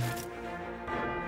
あっ!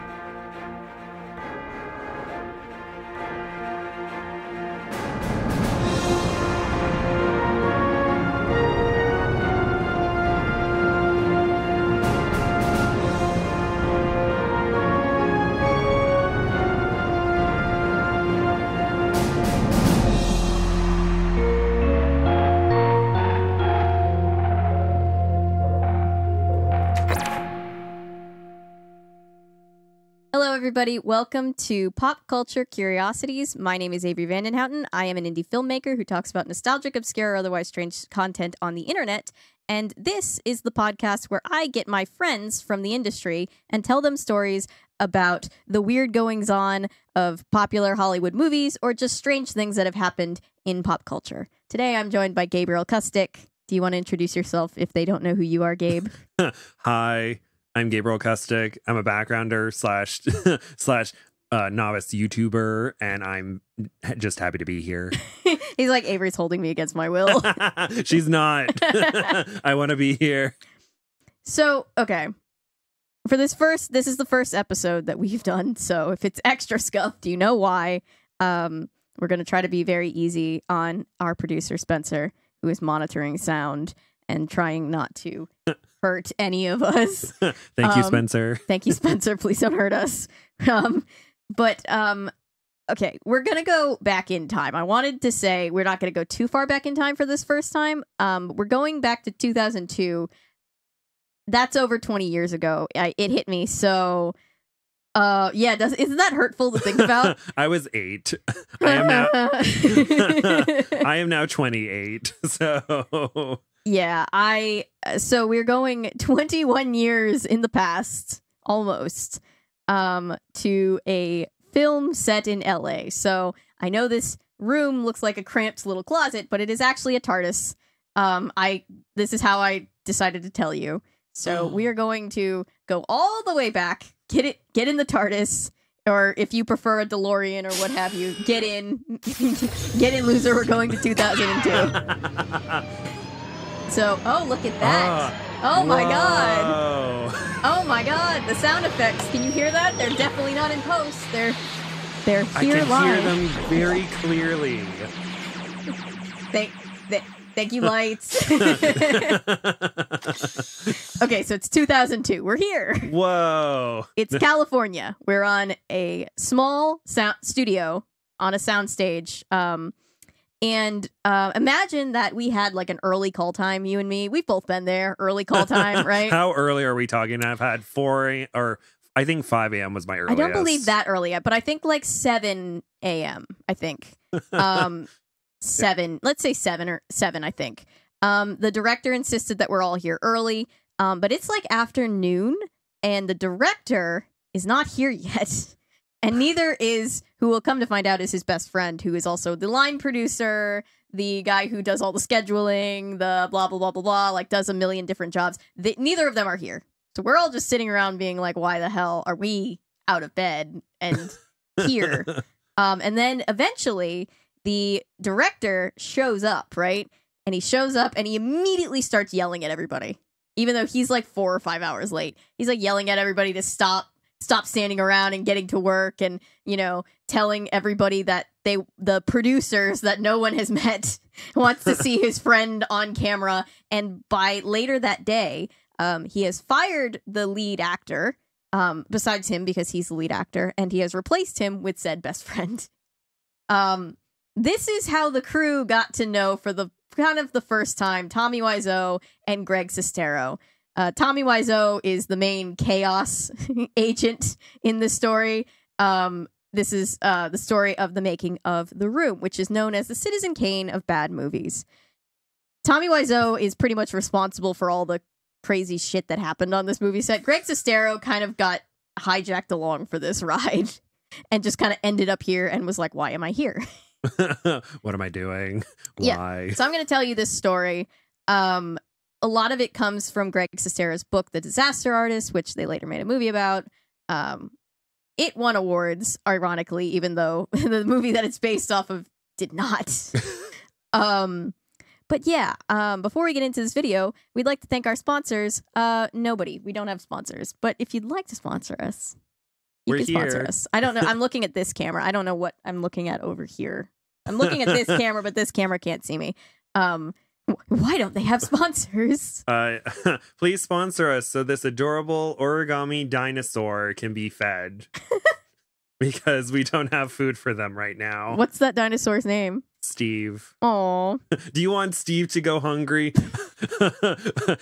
Everybody. Welcome to Pop Culture Curiosities. My name is Avery Vandenhouten. I am an indie filmmaker who talks about nostalgic, obscure, or otherwise strange content on the internet. And this is the podcast where I get my friends from the industry and tell them stories about the weird goings on of popular Hollywood movies or just strange things that have happened in pop culture. Today I'm joined by Gabriel Kustick. Do you want to introduce yourself if they don't know who you are, Gabe? Hi, I'm Gabriel Kustick. I'm a backgrounder slash slash uh, novice YouTuber, and I'm just happy to be here. He's like, Avery's holding me against my will. She's not. I want to be here. So, okay. For this first, this is the first episode that we've done. So, if it's extra scuffed, you know why. Um, we're going to try to be very easy on our producer, Spencer, who is monitoring sound and trying not to hurt any of us. Thank you, Um, Spencer. Thank you, Spencer. Please don't hurt us. Um, but um, okay, we're gonna go back in time. I wanted to say we're not gonna go too far back in time for this first time. Um, we're going back to 2002. That's over 20 years ago. I, it hit me. So, uh, yeah, does isn't that hurtful to think about? I was eight. I am now. I am now 28. So Yeah, I so we're going 21 years in the past almost um to a film set in LA. So I know this room looks like a cramped little closet, but it is actually a TARDIS. Um I this is how I decided to tell you. So we are going to go all the way back, get it get in the TARDIS or if you prefer a DeLorean or what have you, get in get in loser we're going to 2002. So, oh, look at that. Ah, oh my god. Oh my god. The sound effects. Can you hear that? They're definitely not in post. They're they're here I can live. hear them very clearly. Thank th- thank you lights. okay, so it's 2002. We're here. Whoa. It's California. We're on a small sound studio on a soundstage. Um and uh, imagine that we had like an early call time, you and me. We've both been there, early call time, right? How early are we talking? I've had 4 a, or I think 5 a.m. was my earliest. I don't believe that early yet, but I think like 7 a.m. I think. Um, 7, let's say 7 or 7, I think. Um, the director insisted that we're all here early, um, but it's like afternoon, and the director is not here yet. And neither is who will come to find out is his best friend, who is also the line producer, the guy who does all the scheduling, the blah blah blah blah blah, like does a million different jobs. They, neither of them are here, so we're all just sitting around being like, "Why the hell are we out of bed and here?" um, and then eventually, the director shows up, right? And he shows up and he immediately starts yelling at everybody, even though he's like four or five hours late. He's like yelling at everybody to stop stop standing around and getting to work and you know telling everybody that they the producers that no one has met wants to see his friend on camera. And by later that day um, he has fired the lead actor um, besides him because he's the lead actor and he has replaced him with said best friend. Um, this is how the crew got to know for the kind of the first time tommy wiseau and greg sestero uh, Tommy Wiseau is the main chaos agent in this story. Um, this is uh, the story of the making of The Room, which is known as the Citizen Kane of bad movies. Tommy Wiseau is pretty much responsible for all the crazy shit that happened on this movie set. Greg Sestero kind of got hijacked along for this ride and just kind of ended up here and was like, why am I here? what am I doing? Yeah. Why? So I'm going to tell you this story. Um, a lot of it comes from Greg Sestero's book, The Disaster Artist, which they later made a movie about. Um, it won awards, ironically, even though the movie that it's based off of did not. um, But yeah, um, before we get into this video, we'd like to thank our sponsors. Uh, nobody, we don't have sponsors, but if you'd like to sponsor us, you We're can sponsor here. us. I don't know. I'm looking at this camera. I don't know what I'm looking at over here. I'm looking at this camera, but this camera can't see me. Um, why don't they have sponsors? Uh, please sponsor us so this adorable origami dinosaur can be fed. because we don't have food for them right now. What's that dinosaur's name? Steve. Oh, Do you want Steve to go hungry?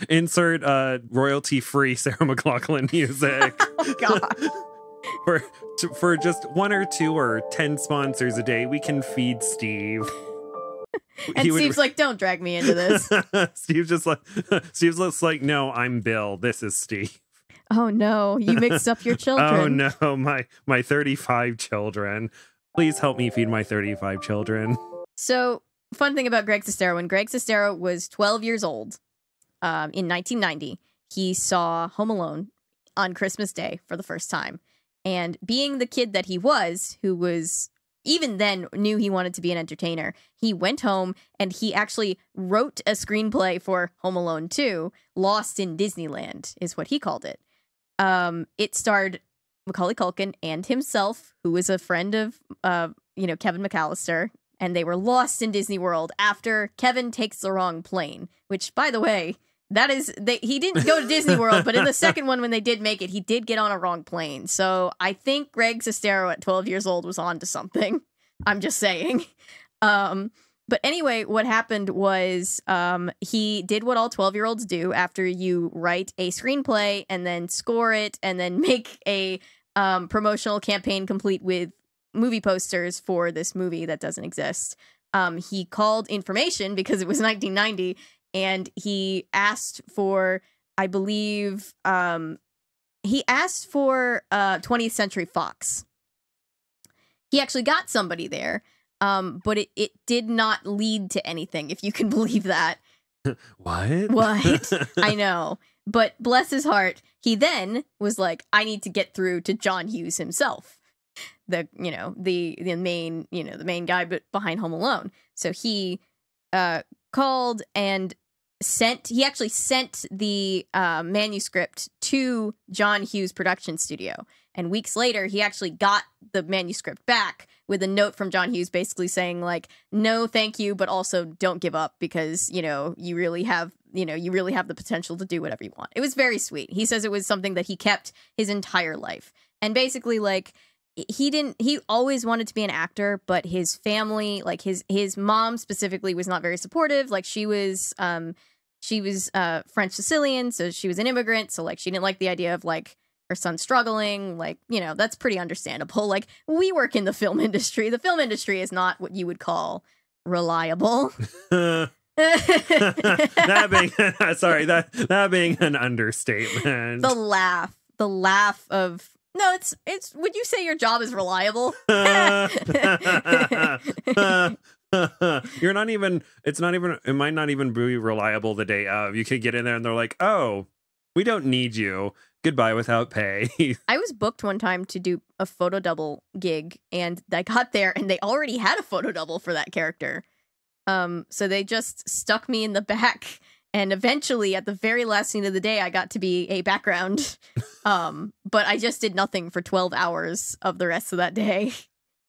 Insert uh, royalty free Sarah McLachlan music. oh, God. for for just one or two or ten sponsors a day, we can feed Steve. And Steve's like, don't drag me into this. Steve's just like Steve's just like, no, I'm Bill. This is Steve. oh no, you mixed up your children. Oh no, my my 35 children. Please help me feed my 35 children. So, fun thing about Greg Sestero when Greg Sestero was 12 years old um, in 1990, he saw Home Alone on Christmas Day for the first time. And being the kid that he was, who was even then knew he wanted to be an entertainer, he went home and he actually wrote a screenplay for Home Alone 2, Lost in Disneyland, is what he called it. Um, it starred Macaulay Culkin and himself, who was a friend of, uh, you know, Kevin McAllister, and they were lost in Disney World after Kevin takes the wrong plane. Which, by the way, that is they, he didn't go to Disney World, but in the second one, when they did make it, he did get on a wrong plane. So I think Greg Sestero at 12 years old was on to something. I'm just saying. Um, but anyway, what happened was um, he did what all 12 year olds do after you write a screenplay and then score it and then make a um, promotional campaign complete with movie posters for this movie that doesn't exist. Um, he called information because it was 1990 and he asked for, I believe, um, he asked for uh, 20th Century Fox. He actually got somebody there, um, but it, it did not lead to anything, if you can believe that. What? What? I know. But bless his heart, he then was like, I need to get through to John Hughes himself. The you know, the the main, you know, the main guy but behind Home Alone. So he uh called and sent he actually sent the uh, manuscript to John Hughes production studio. And weeks later, he actually got the manuscript back with a note from John Hughes basically saying, like, no, thank you, but also don't give up because, you know, you really have, you know, you really have the potential to do whatever you want. It was very sweet. He says it was something that he kept his entire life. And basically, like, he didn't he always wanted to be an actor but his family like his his mom specifically was not very supportive like she was um she was uh french sicilian so she was an immigrant so like she didn't like the idea of like her son struggling like you know that's pretty understandable. Like we work in the film industry. The film industry is not what you would call reliable. That being sorry, that that being an understatement. the laugh the laugh of no it's it's would you say your job is reliable You're not even it's not even it might not even be reliable the day of. You could get in there and they're like, "Oh, we don't need you. Goodbye without pay." I was booked one time to do a photo double gig, and I got there, and they already had a photo double for that character. Um, so they just stuck me in the back, and eventually, at the very last scene of the day, I got to be a background. um, but I just did nothing for twelve hours of the rest of that day.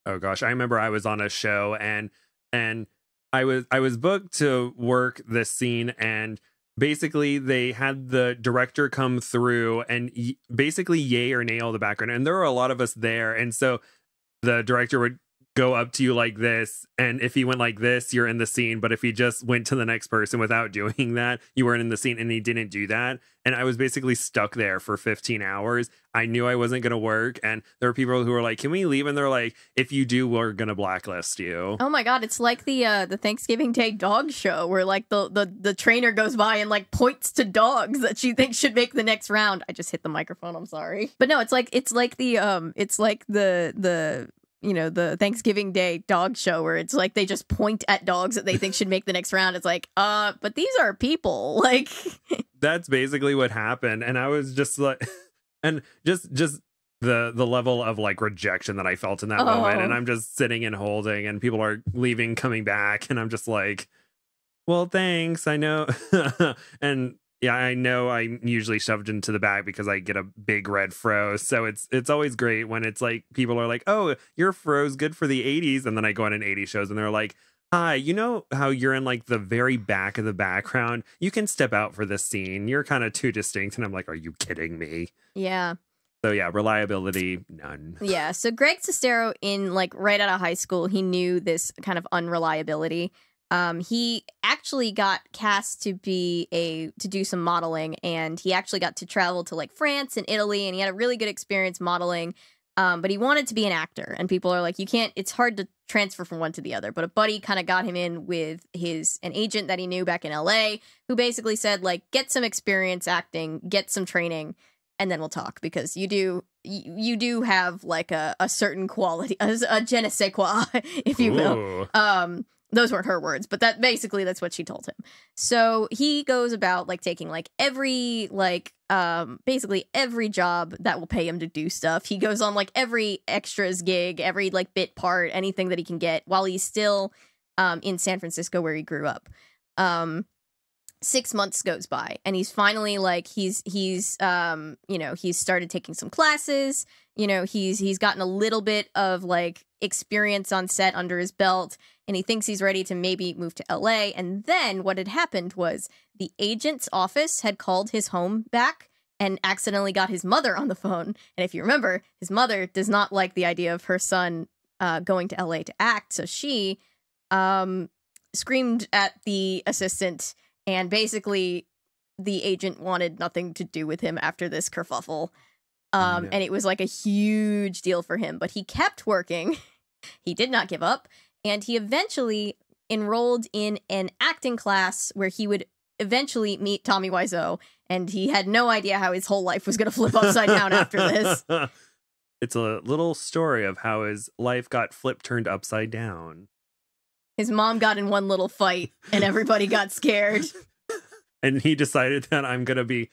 Oh gosh, I remember I was on a show and and I was I was booked to work this scene and basically they had the director come through and y- basically yay or nay all the background and there were a lot of us there and so the director would go up to you like this and if he went like this you're in the scene but if he just went to the next person without doing that you weren't in the scene and he didn't do that and i was basically stuck there for 15 hours i knew i wasn't going to work and there were people who were like can we leave and they're like if you do we're going to blacklist you Oh my god, it's like the uh the Thanksgiving Day dog show where like the the the trainer goes by and like points to dogs that she thinks should make the next round. I just hit the microphone, I'm sorry. But no, it's like it's like the um it's like the the you know, the Thanksgiving Day dog show where it's like they just point at dogs that they think should make the next round. It's like, uh, but these are people. Like that's basically what happened and i was just like and just just the the level of like rejection that i felt in that moment Oh. and i'm just sitting and holding and people are leaving coming back and i'm just like well, thanks. I know. and yeah, I know I'm usually shoved into the back because I get a big red fro. So it's it's always great when it's like people are like, "Oh, your fro's good for the 80s." And then I go on an 80s shows and they're like, "Hi, you know how you're in like the very back of the background? You can step out for this scene. You're kind of too distinct." And I'm like, "Are you kidding me?" Yeah. So yeah, reliability none. Yeah. So Greg Sestero in like right out of high school, he knew this kind of unreliability. Um, he actually got cast to be a to do some modeling, and he actually got to travel to like France and Italy, and he had a really good experience modeling. Um, but he wanted to be an actor, and people are like, you can't. It's hard to transfer from one to the other. But a buddy kind of got him in with his an agent that he knew back in L.A. who basically said like, get some experience acting, get some training, and then we'll talk because you do you, you do have like a, a certain quality, a, a je ne sais quoi, if you will. Ooh. Um, those weren't her words, but that basically that's what she told him. So he goes about like taking like every like um basically every job that will pay him to do stuff. He goes on like every extras gig, every like bit part, anything that he can get while he's still um in San Francisco where he grew up. Um 6 months goes by and he's finally like he's he's um you know, he's started taking some classes, you know, he's he's gotten a little bit of like experience on set under his belt and he thinks he's ready to maybe move to LA. And then what had happened was the agent's office had called his home back and accidentally got his mother on the phone. And if you remember, his mother does not like the idea of her son uh, going to LA to act. So she um, screamed at the assistant, and basically, the agent wanted nothing to do with him after this kerfuffle. Um, No. And it was like a huge deal for him, but he kept working. he did not give up and he eventually enrolled in an acting class where he would eventually meet Tommy Wiseau, and he had no idea how his whole life was going to flip upside down after this. It's a little story of how his life got flipped turned upside down. His mom got in one little fight, and everybody got scared. And he decided that I'm going to be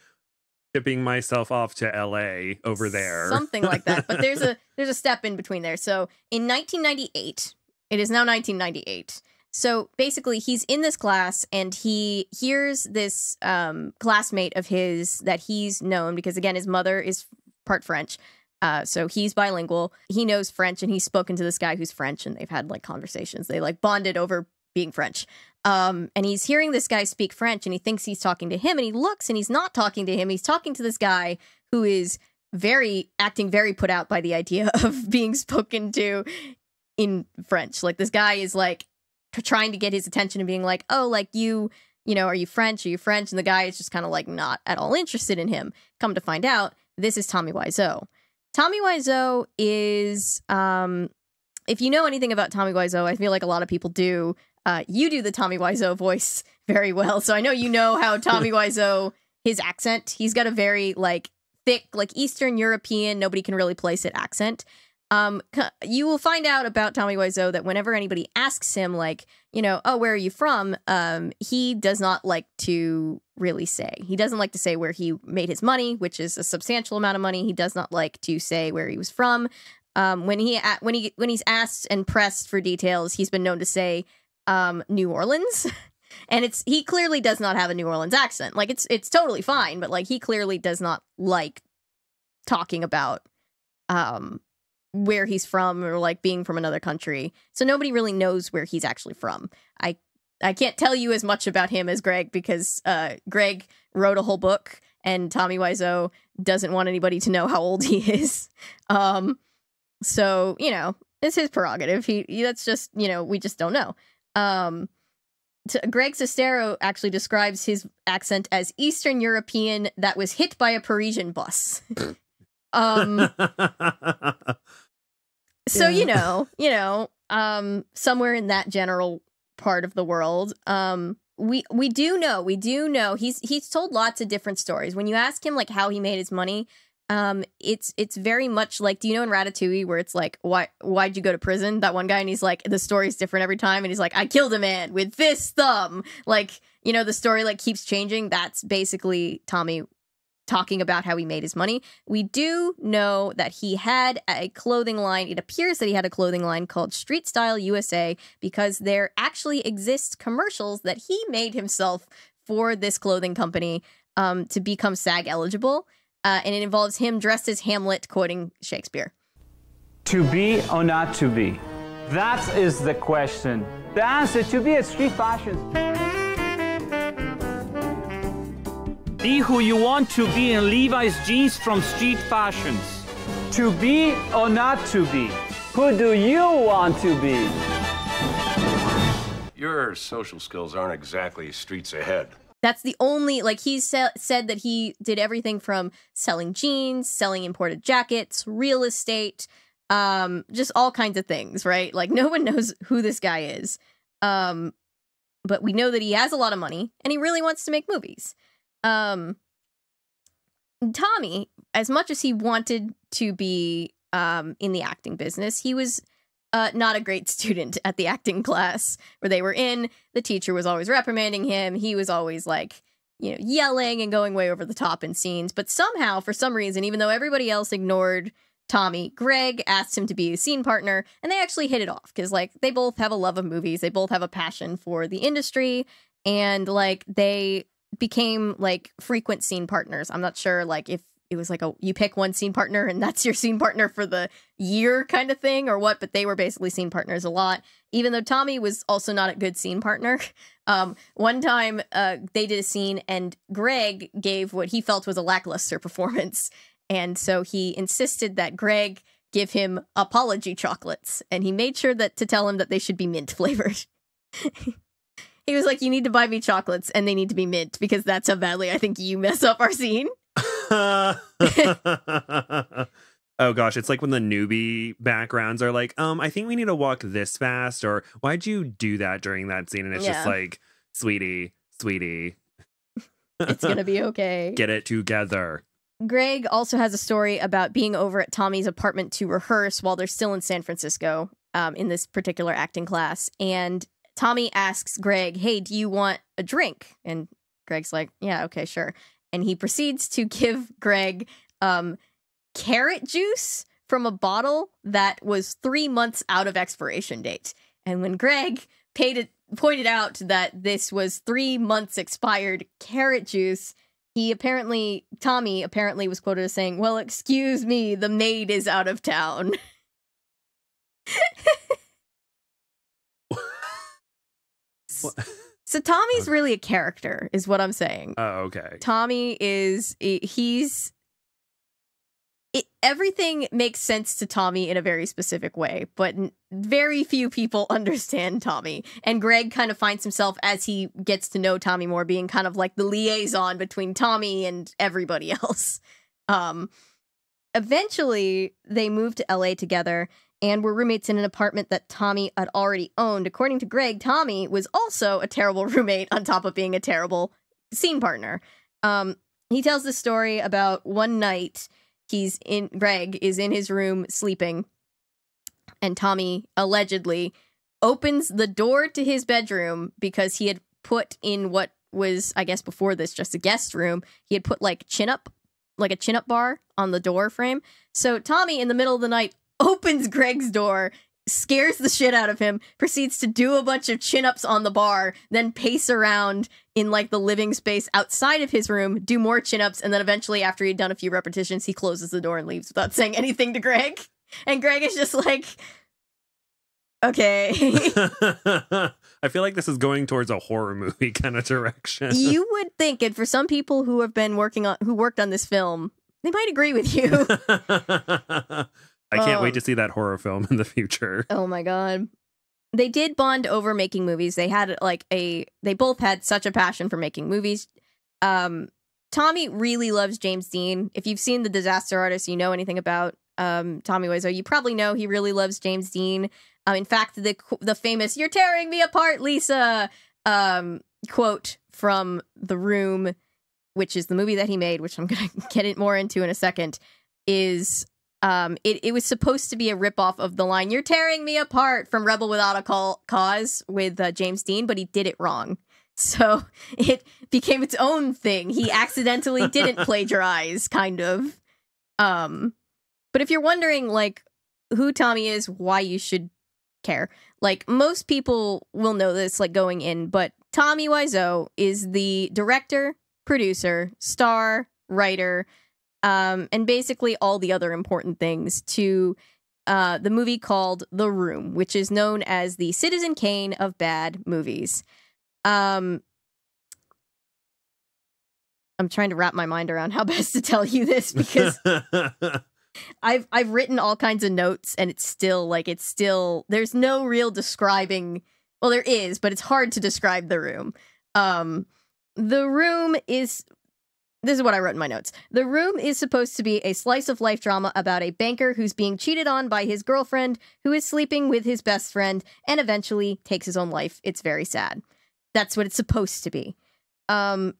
shipping myself off to LA over there. something like that. But there's a there's a step in between there. So in 1998, it is now 1998. So basically, he's in this class and he hears this um, classmate of his that he's known because again, his mother is part French. Uh, so he's bilingual. He knows French and he's spoken to this guy who's French and they've had like conversations. They like bonded over being French. Um, and he's hearing this guy speak French and he thinks he's talking to him and he looks and he's not talking to him. He's talking to this guy who is very acting very put out by the idea of being spoken to in French. Like this guy is like trying to get his attention and being like, "Oh, like you, you know, are you French? Are you French?" And the guy is just kind of like not at all interested in him. Come to find out, this is Tommy Wiseau. Tommy Wiseau is um if you know anything about Tommy Wiseau, I feel like a lot of people do. Uh, you do the Tommy Wiseau voice very well, so I know you know how Tommy Wiseau his accent. He's got a very like thick, like Eastern European, nobody can really place it accent. Um, you will find out about Tommy Wiseau that whenever anybody asks him, like, you know, oh, where are you from? Um, he does not like to really say. He doesn't like to say where he made his money, which is a substantial amount of money. He does not like to say where he was from. Um, when he when he when he's asked and pressed for details, he's been known to say um, New Orleans. and it's he clearly does not have a New Orleans accent. Like it's it's totally fine, but like he clearly does not like talking about um where he's from or like being from another country. So nobody really knows where he's actually from. I I can't tell you as much about him as Greg because uh Greg wrote a whole book and Tommy Wiseau doesn't want anybody to know how old he is. Um so, you know, it's his prerogative. He, he that's just, you know, we just don't know. Um to, Greg Sestero actually describes his accent as Eastern European that was hit by a Parisian bus. um so Yeah. you know, you know, um somewhere in that general part of the world, um we we do know, we do know he's he's told lots of different stories. When you ask him like how he made his money, um it's it's very much like do you know in Ratatouille where it's like why why'd you go to prison? That one guy and he's like the story's different every time and he's like I killed a man with this thumb. Like, you know, the story like keeps changing. That's basically Tommy talking about how he made his money. We do know that he had a clothing line. It appears that he had a clothing line called Street Style USA because there actually exist commercials that he made himself for this clothing company um, to become SAG eligible. Uh, and it involves him dressed as Hamlet quoting Shakespeare. To be or not to be? That is the question. The answer to be a street fashion. Be who you want to be in Levi's jeans from street fashions. To be or not to be? Who do you want to be? Your social skills aren't exactly streets ahead. That's the only like he sa- said that he did everything from selling jeans, selling imported jackets, real estate, um, just all kinds of things, right? Like no one knows who this guy is. Um, but we know that he has a lot of money and he really wants to make movies. Um, Tommy, as much as he wanted to be um in the acting business, he was uh, not a great student at the acting class where they were in. The teacher was always reprimanding him. He was always like, you know, yelling and going way over the top in scenes. But somehow, for some reason, even though everybody else ignored Tommy, Greg asked him to be a scene partner, and they actually hit it off because, like, they both have a love of movies. They both have a passion for the industry, and like, they became like frequent scene partners. I'm not sure, like, if it was like a you pick one scene partner and that's your scene partner for the year kind of thing or what but they were basically scene partners a lot even though tommy was also not a good scene partner um, one time uh, they did a scene and greg gave what he felt was a lackluster performance and so he insisted that greg give him apology chocolates and he made sure that to tell him that they should be mint flavored he was like you need to buy me chocolates and they need to be mint because that's how badly i think you mess up our scene oh gosh, it's like when the newbie backgrounds are like, um, I think we need to walk this fast, or why'd you do that during that scene? And it's just like, sweetie, sweetie, it's gonna be okay get it together. Greg also has a story about being over at Tommy's apartment to rehearse while they're still in San Francisco um, in this particular acting class. And Tommy asks Greg, Hey, do you want a drink? And Greg's like, Yeah, okay, sure. And he proceeds to give Greg um, carrot juice from a bottle that was three months out of expiration date. And when Greg paid it, pointed out that this was three months expired carrot juice, he apparently Tommy apparently was quoted as saying, "Well, excuse me, the maid is out of town." so Tommy's really a character, is what I'm saying. Oh, okay. Tommy is he's it, everything makes sense to Tommy in a very specific way, but very few people understand Tommy. And Greg kind of finds himself as he gets to know Tommy more being kind of like the liaison between Tommy and everybody else. Um eventually they move to LA together and were roommates in an apartment that Tommy had already owned. According to Greg, Tommy was also a terrible roommate on top of being a terrible scene partner. Um, he tells the story about one night he's in Greg is in his room sleeping and Tommy allegedly opens the door to his bedroom because he had put in what was I guess before this just a guest room. He had put like chin up like a chin up bar on the door frame. So Tommy in the middle of the night opens Greg's door, scares the shit out of him, proceeds to do a bunch of chin ups on the bar, then pace around in like the living space outside of his room, do more chin ups, and then eventually, after he'd done a few repetitions, he closes the door and leaves without saying anything to Greg. And Greg is just like, okay. I feel like this is going towards a horror movie kind of direction. you would think, and for some people who have been working on, who worked on this film, they might agree with you. I can't Um, wait to see that horror film in the future. Oh my god. They did bond over making movies. They had like a they both had such a passion for making movies. Um Tommy really loves James Dean. If you've seen The Disaster Artist, you know anything about um Tommy Wiseau, you probably know he really loves James Dean. Um in fact, the the famous "You're tearing me apart, Lisa" um quote from The Room, which is the movie that he made, which I'm going to get it more into in a second, is um, it, it was supposed to be a ripoff of the line "You're tearing me apart" from Rebel Without a Call- Cause with uh, James Dean, but he did it wrong. So it became its own thing. He accidentally didn't plagiarize, kind of. Um, but if you're wondering, like, who Tommy is, why you should care, like, most people will know this, like, going in, but Tommy Wiseau is the director, producer, star, writer, um, and basically all the other important things to uh, the movie called The Room, which is known as the Citizen Kane of bad movies. Um, I'm trying to wrap my mind around how best to tell you this because I've I've written all kinds of notes and it's still like it's still there's no real describing well there is but it's hard to describe the room. Um the room is this is what I wrote in my notes. The room is supposed to be a slice of life drama about a banker who's being cheated on by his girlfriend who is sleeping with his best friend and eventually takes his own life. It's very sad. That's what it's supposed to be. Um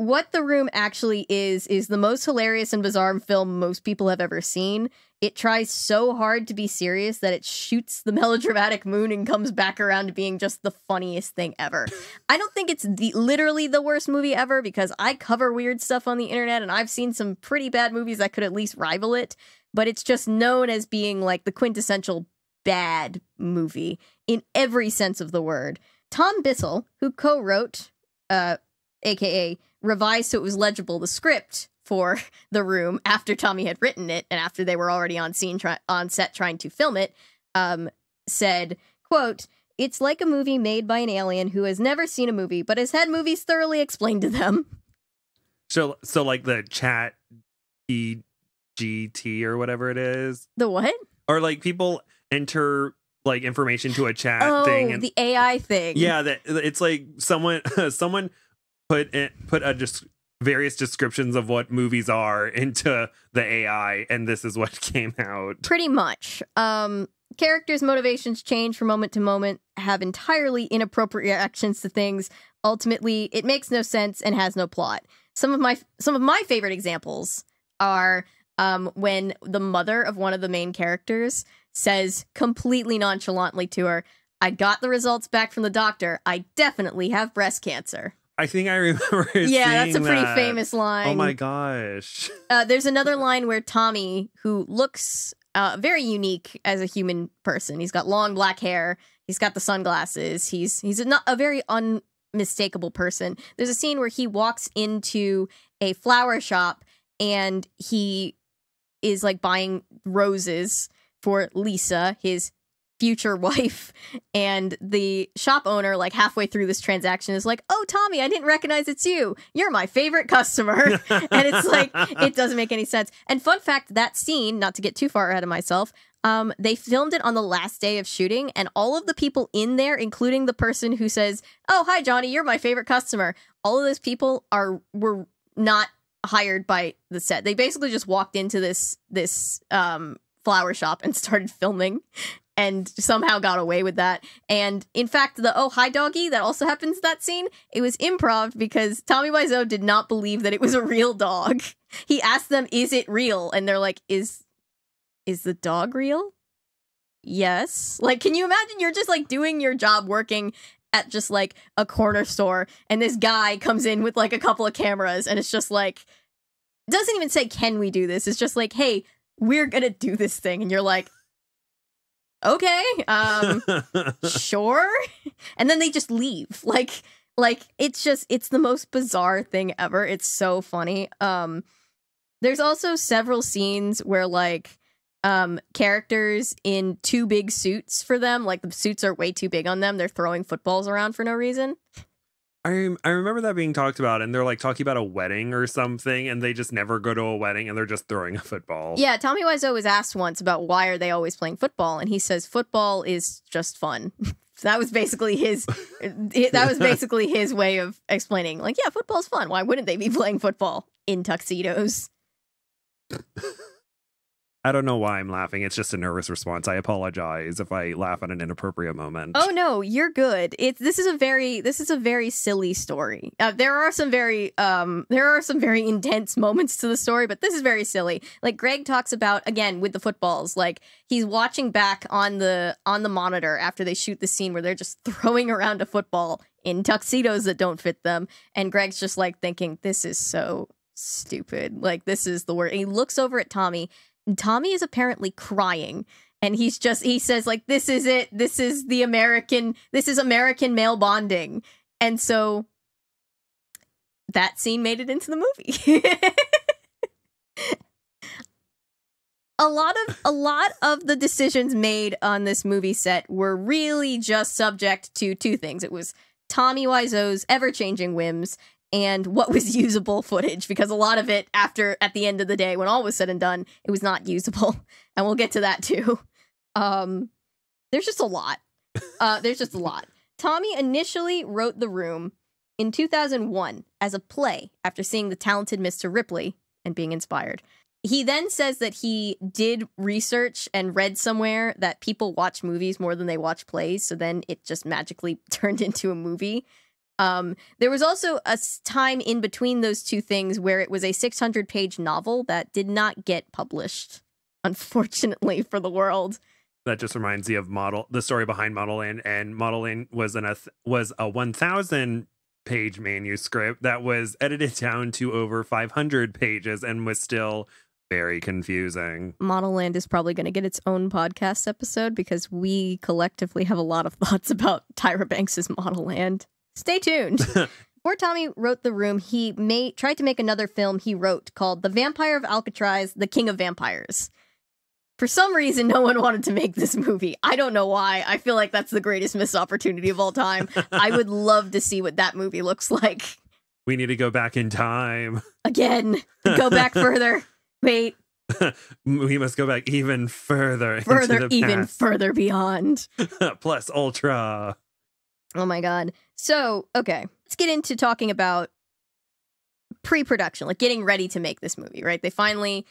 what the room actually is is the most hilarious and bizarre film most people have ever seen. It tries so hard to be serious that it shoots the melodramatic moon and comes back around to being just the funniest thing ever. I don't think it's the literally the worst movie ever because I cover weird stuff on the internet and I've seen some pretty bad movies that could at least rival it, but it's just known as being like the quintessential bad movie in every sense of the word. Tom Bissell, who co-wrote uh aka revised so it was legible the script for the room after Tommy had written it and after they were already on scene try- on set trying to film it um, said quote it's like a movie made by an alien who has never seen a movie but has had movies thoroughly explained to them. So so like the chat EGT or whatever it is? The what? Or like people enter like information to a chat oh thing and the AI thing. Yeah that it's like someone someone put in, put a just various descriptions of what movies are into the AI, and this is what came out. Pretty much. Um, characters' motivations change from moment to moment, have entirely inappropriate reactions to things. Ultimately, it makes no sense and has no plot. Some of my some of my favorite examples are um, when the mother of one of the main characters says completely nonchalantly to her, "I got the results back from the doctor. I definitely have breast cancer." I think I remember. Yeah, that's a pretty that. famous line. Oh my gosh. Uh, there's another line where Tommy, who looks uh, very unique as a human person, he's got long black hair, he's got the sunglasses, he's he's a, not a very unmistakable person. There's a scene where he walks into a flower shop and he is like buying roses for Lisa, his future wife and the shop owner like halfway through this transaction is like oh tommy i didn't recognize it's you. You're my favorite customer. And it's like it doesn't make any sense. And fun fact that scene not to get too far ahead of myself um, they filmed it on the last day of shooting, and all of the people in there, including the person who says, "Oh, hi, Johnny, you're my favorite customer," all of those people are were not hired by the set. They basically just walked into this this um, flower shop and started filming and somehow got away with that. And in fact, the oh hi doggy that also happens that scene, it was improv because Tommy Wiseau did not believe that it was a real dog. He asked them, "Is it real?" And they're like, "Is is the dog real?" Yes. Like, can you imagine you're just like doing your job working at just like a corner store and this guy comes in with like a couple of cameras and it's just like doesn't even say can we do this it's just like hey we're gonna do this thing and you're like okay um sure. And then they just leave. Like like it's just it's the most bizarre thing ever. It's so funny. Um there's also several scenes where like um characters in too big suits for them like the suits are way too big on them. They're throwing footballs around for no reason I I remember that being talked about, and they're like talking about a wedding or something, and they just never go to a wedding, and they're just throwing a football. yeah tommy wiseau was asked once about why are they always playing football and he says football is just fun. That was basically his that was basically his way of explaining like yeah football's fun. Why wouldn't they be playing football in tuxedos I don't know why I'm laughing. It's just a nervous response. I apologize if I laugh at an inappropriate moment. Oh no, you're good. It's this is a very this is a very silly story. Uh, there are some very um there are some very intense moments to the story, but this is very silly. Like Greg talks about again with the footballs, like he's watching back on the on the monitor after they shoot the scene where they're just throwing around a football in tuxedos that don't fit them, and Greg's just like thinking, "This is so stupid. Like this is the word." And he looks over at Tommy Tommy is apparently crying and he's just he says like this is it. This is the american this is american male bonding. And so that scene made it into the movie. A lot of a lot of the decisions made on this movie set were really just subject to two things. It was tommy wiseau's ever-changing whims and what was usable footage because a lot of it after at the end of the day when all was said and done it was not usable. And we'll get to that too. Um there's just a lot. Uh there's just a lot. Tommy initially wrote the room in 2001 as a play after seeing the talented mr ripley and being inspired. He then says that he did research and read somewhere that people watch movies more than they watch plays so then it just magically turned into a movie um, there was also a time in between those two things where it was a 600 page novel that did not get published, unfortunately for the world. That just reminds me of model the story behind Modelland, and Modelland was an a was a 1,000 page manuscript that was edited down to over 500 pages and was still very confusing. Modelland is probably going to get its own podcast episode because we collectively have a lot of thoughts about Tyra Banks's Modelland. Stay tuned. Before Tommy wrote The Room, he made tried to make another film he wrote called The Vampire of Alcatraz: The King of Vampires. For some reason, no one wanted to make this movie. I don't know why. I feel like that's the greatest missed opportunity of all time. I would love to see what that movie looks like. We need to go back in time. Again, go back further. Wait. we must go back even further. Further, even further beyond. Plus Ultra. Oh my god. So, okay, let's get into talking about pre-production, like getting ready to make this movie, right? They finally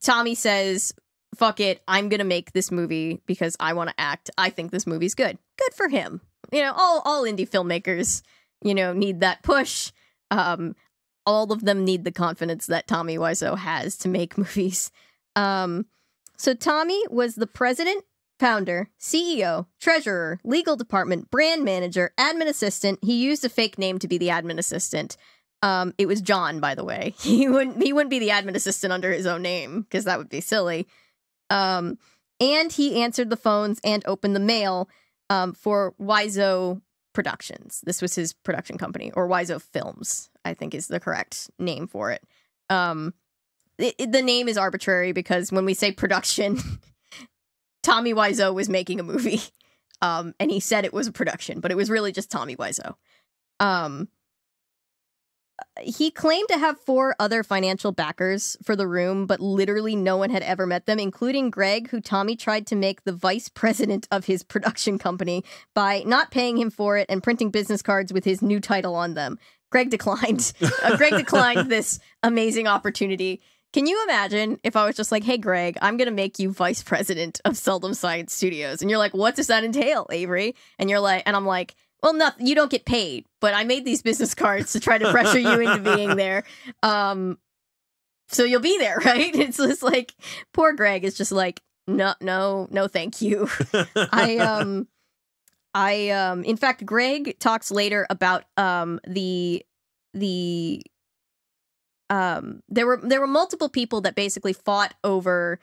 Tommy says, "Fuck it, I'm going to make this movie because I want to act. I think this movie's good." Good for him. You know, all all indie filmmakers, you know, need that push. Um all of them need the confidence that Tommy Wiseau has to make movies. Um so Tommy was the president founder, CEO, treasurer, legal department, brand manager, admin assistant. He used a fake name to be the admin assistant. Um, it was John, by the way. He wouldn't he wouldn't be the admin assistant under his own name because that would be silly. Um, and he answered the phones and opened the mail um, for Wiseau Productions. This was his production company, or Wiseau Films, I think is the correct name for it. Um, it, it, the name is arbitrary because when we say production, Tommy Wiseau was making a movie. Um, and he said it was a production, but it was really just Tommy Wiseau. Um, he claimed to have four other financial backers for the room, but literally no one had ever met them, including Greg, who Tommy tried to make the vice president of his production company by not paying him for it and printing business cards with his new title on them. Greg declined. uh, Greg declined this amazing opportunity. Can you imagine if I was just like, hey, Greg, I'm going to make you vice president of Seldom Science Studios? And you're like, what does that entail, Avery? And you're like, and I'm like, well, nothing. You don't get paid, but I made these business cards to try to pressure you into being there. Um, so you'll be there, right? It's just like poor Greg is just like, no, no, no, thank you. I um, I um, in fact, Greg talks later about um the the um there were there were multiple people that basically fought over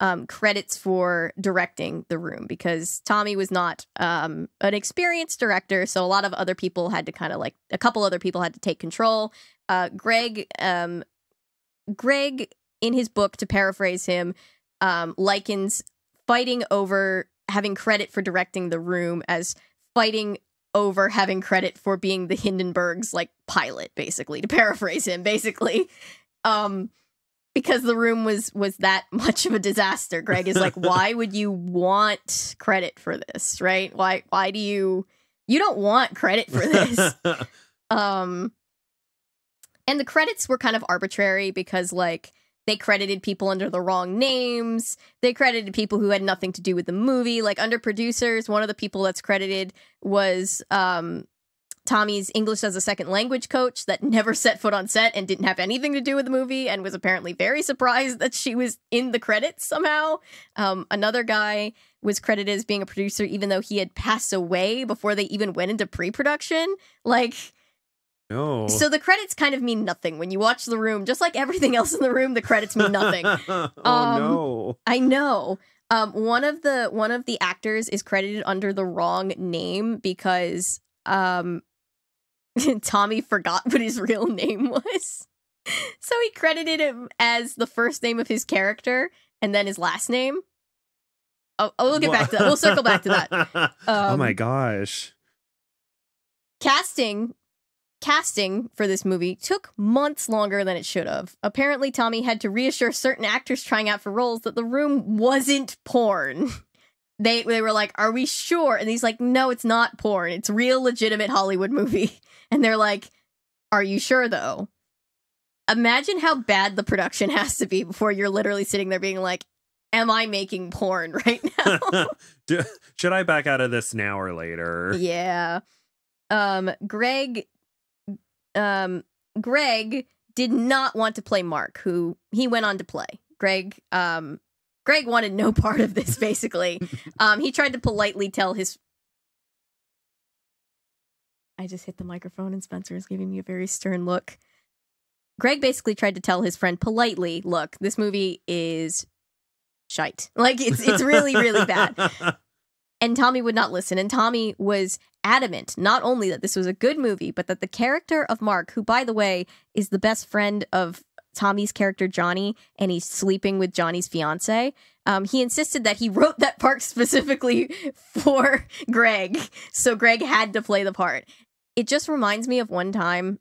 um credits for directing the room because Tommy was not um an experienced director so a lot of other people had to kind of like a couple other people had to take control. Uh Greg um Greg in his book to paraphrase him um likens fighting over having credit for directing the room as fighting over having credit for being the Hindenburg's like pilot, basically, to paraphrase him, basically. Um because the room was was that much of a disaster. Greg is like, why would you want credit for this? Right? Why why do you you don't want credit for this? um and the credits were kind of arbitrary because like they credited people under the wrong names. They credited people who had nothing to do with the movie. Like under producers, one of the people that's credited was um, Tommy's English as a second language coach that never set foot on set and didn't have anything to do with the movie and was apparently very surprised that she was in the credits somehow. Um, another guy was credited as being a producer even though he had passed away before they even went into pre-production. Like No. so the credits kind of mean nothing when you watch the room. Just like everything else in the room, the credits mean nothing. oh Um, no. I know. Um, one of the one of the actors is credited under the wrong name because um, Tommy forgot what his real name was. So he credited him as the first name of his character and then his last name. Oh, oh, we'll get back to that. We'll circle back to that. oh my Um, gosh. casting casting for this movie took months longer than it should have. Apparently Tommy had to reassure certain actors trying out for roles that the room wasn't porn. They they were like, "Are we sure?" And he's like, "No, it's not porn. It's real legitimate Hollywood movie." And they're like, "Are you sure though?" Imagine how bad the production has to be before you're literally sitting there being like, "Am I making porn right now?" Do- Should I back out of this now or later? Yeah. Um Greg um Greg did not want to play Mark, who he went on to play. Greg um Greg wanted no part of this basically. um he tried to politely tell his I just hit the microphone and Spencer is giving me a very stern look. Greg basically tried to tell his friend politely, look, this movie is shite. Like it's it's really really bad and Tommy would not listen. And Tommy was adamant not only that this was a good movie, but that the character of Mark, who, by the way, is the best friend of Tommy's character, Johnny, and he's sleeping with Johnny's fiance, um, he insisted that he wrote that part specifically for Greg. So Greg had to play the part. It just reminds me of one time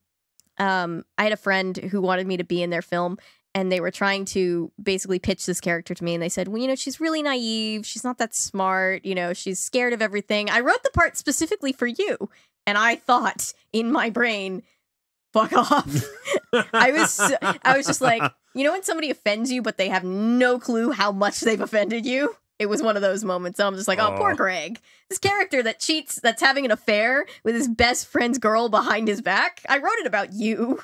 um, I had a friend who wanted me to be in their film, and they were trying to basically pitch this character to me and they said well you know she's really naive. She's not that smart. You know she's scared of everything. I wrote the part specifically for you and i thought in my brain fuck off. I was i was just like you know when somebody offends you but they have no clue how much they've offended you? It was one of those moments. And i'm just like oh poor oh. greg. This character that cheats that's having an affair with his best friend's girl behind his back? I wrote it about you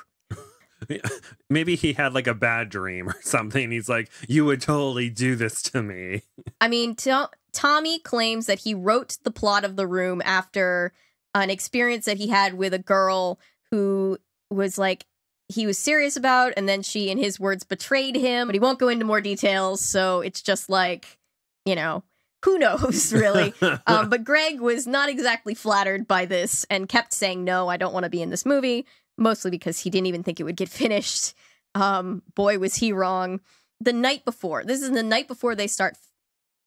Maybe he had like a bad dream or something. He's like, "You would totally do this to me." I mean, To- Tommy claims that he wrote the plot of the room after an experience that he had with a girl who was like he was serious about, and then she, in his words, betrayed him. But he won't go into more details, so it's just like, you know, who knows, really. um, but Greg was not exactly flattered by this and kept saying, "No, I don't want to be in this movie." Mostly because he didn't even think it would get finished. Um, boy, was he wrong. The night before, this is the night before they start.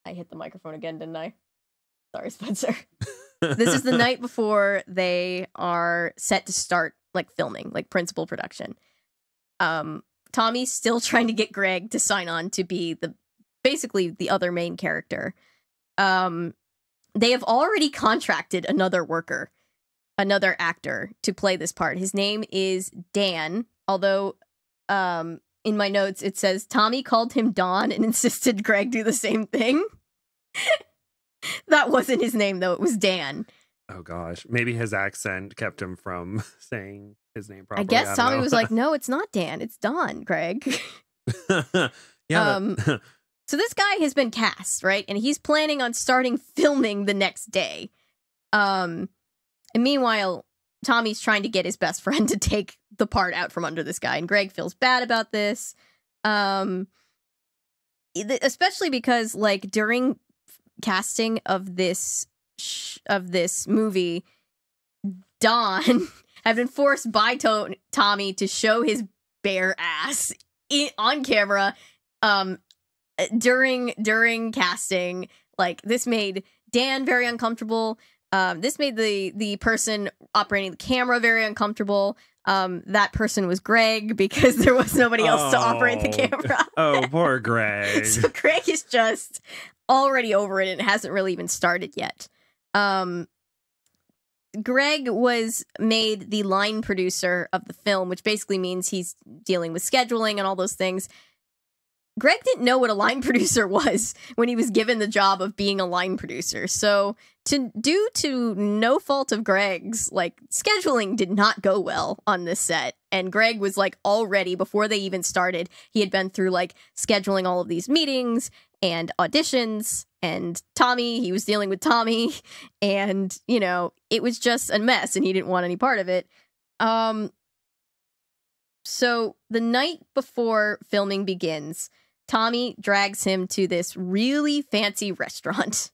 I hit the microphone again, didn't I? Sorry, Spencer. this is the night before they are set to start like filming, like principal production. Um, Tommy's still trying to get Greg to sign on to be the basically the other main character. Um, they have already contracted another worker, another actor to play this part. His name is Dan, although um in my notes it says Tommy called him Don and insisted Greg do the same thing. that wasn't his name though, it was Dan. oh gosh, maybe his accent kept him from saying his name properly. I guess don't Tommy know. was like, "No, it's not Dan, it's Don, Greg." yeah. Um, So this guy has been cast, right? And he's planning on starting filming the next day. Um and meanwhile, Tommy's trying to get his best friend to take the part out from under this guy and Greg feels bad about this. Um especially because like during casting of this of this movie Don had been forced by to- Tommy to show his bare ass on camera um during during casting like this made Dan very uncomfortable um this made the the person operating the camera very uncomfortable um that person was Greg because there was nobody else to operate the Oh. camera oh, poor Greg. so Greg is just already over it and it hasn't really even started yet. Um Greg was made the line producer of the film, which basically means he's dealing with scheduling and all those things. Greg didn't know what a line producer was when he was given the job of being a line producer. So, to due to no fault of Greg's, like scheduling did not go well on this set. And Greg was like already before they even started, he had been through like scheduling all of these meetings and auditions and Tommy, he was dealing with Tommy and, you know, it was just a mess and he didn't want any part of it. Um so the night before filming begins, Tommy drags him to this really fancy restaurant.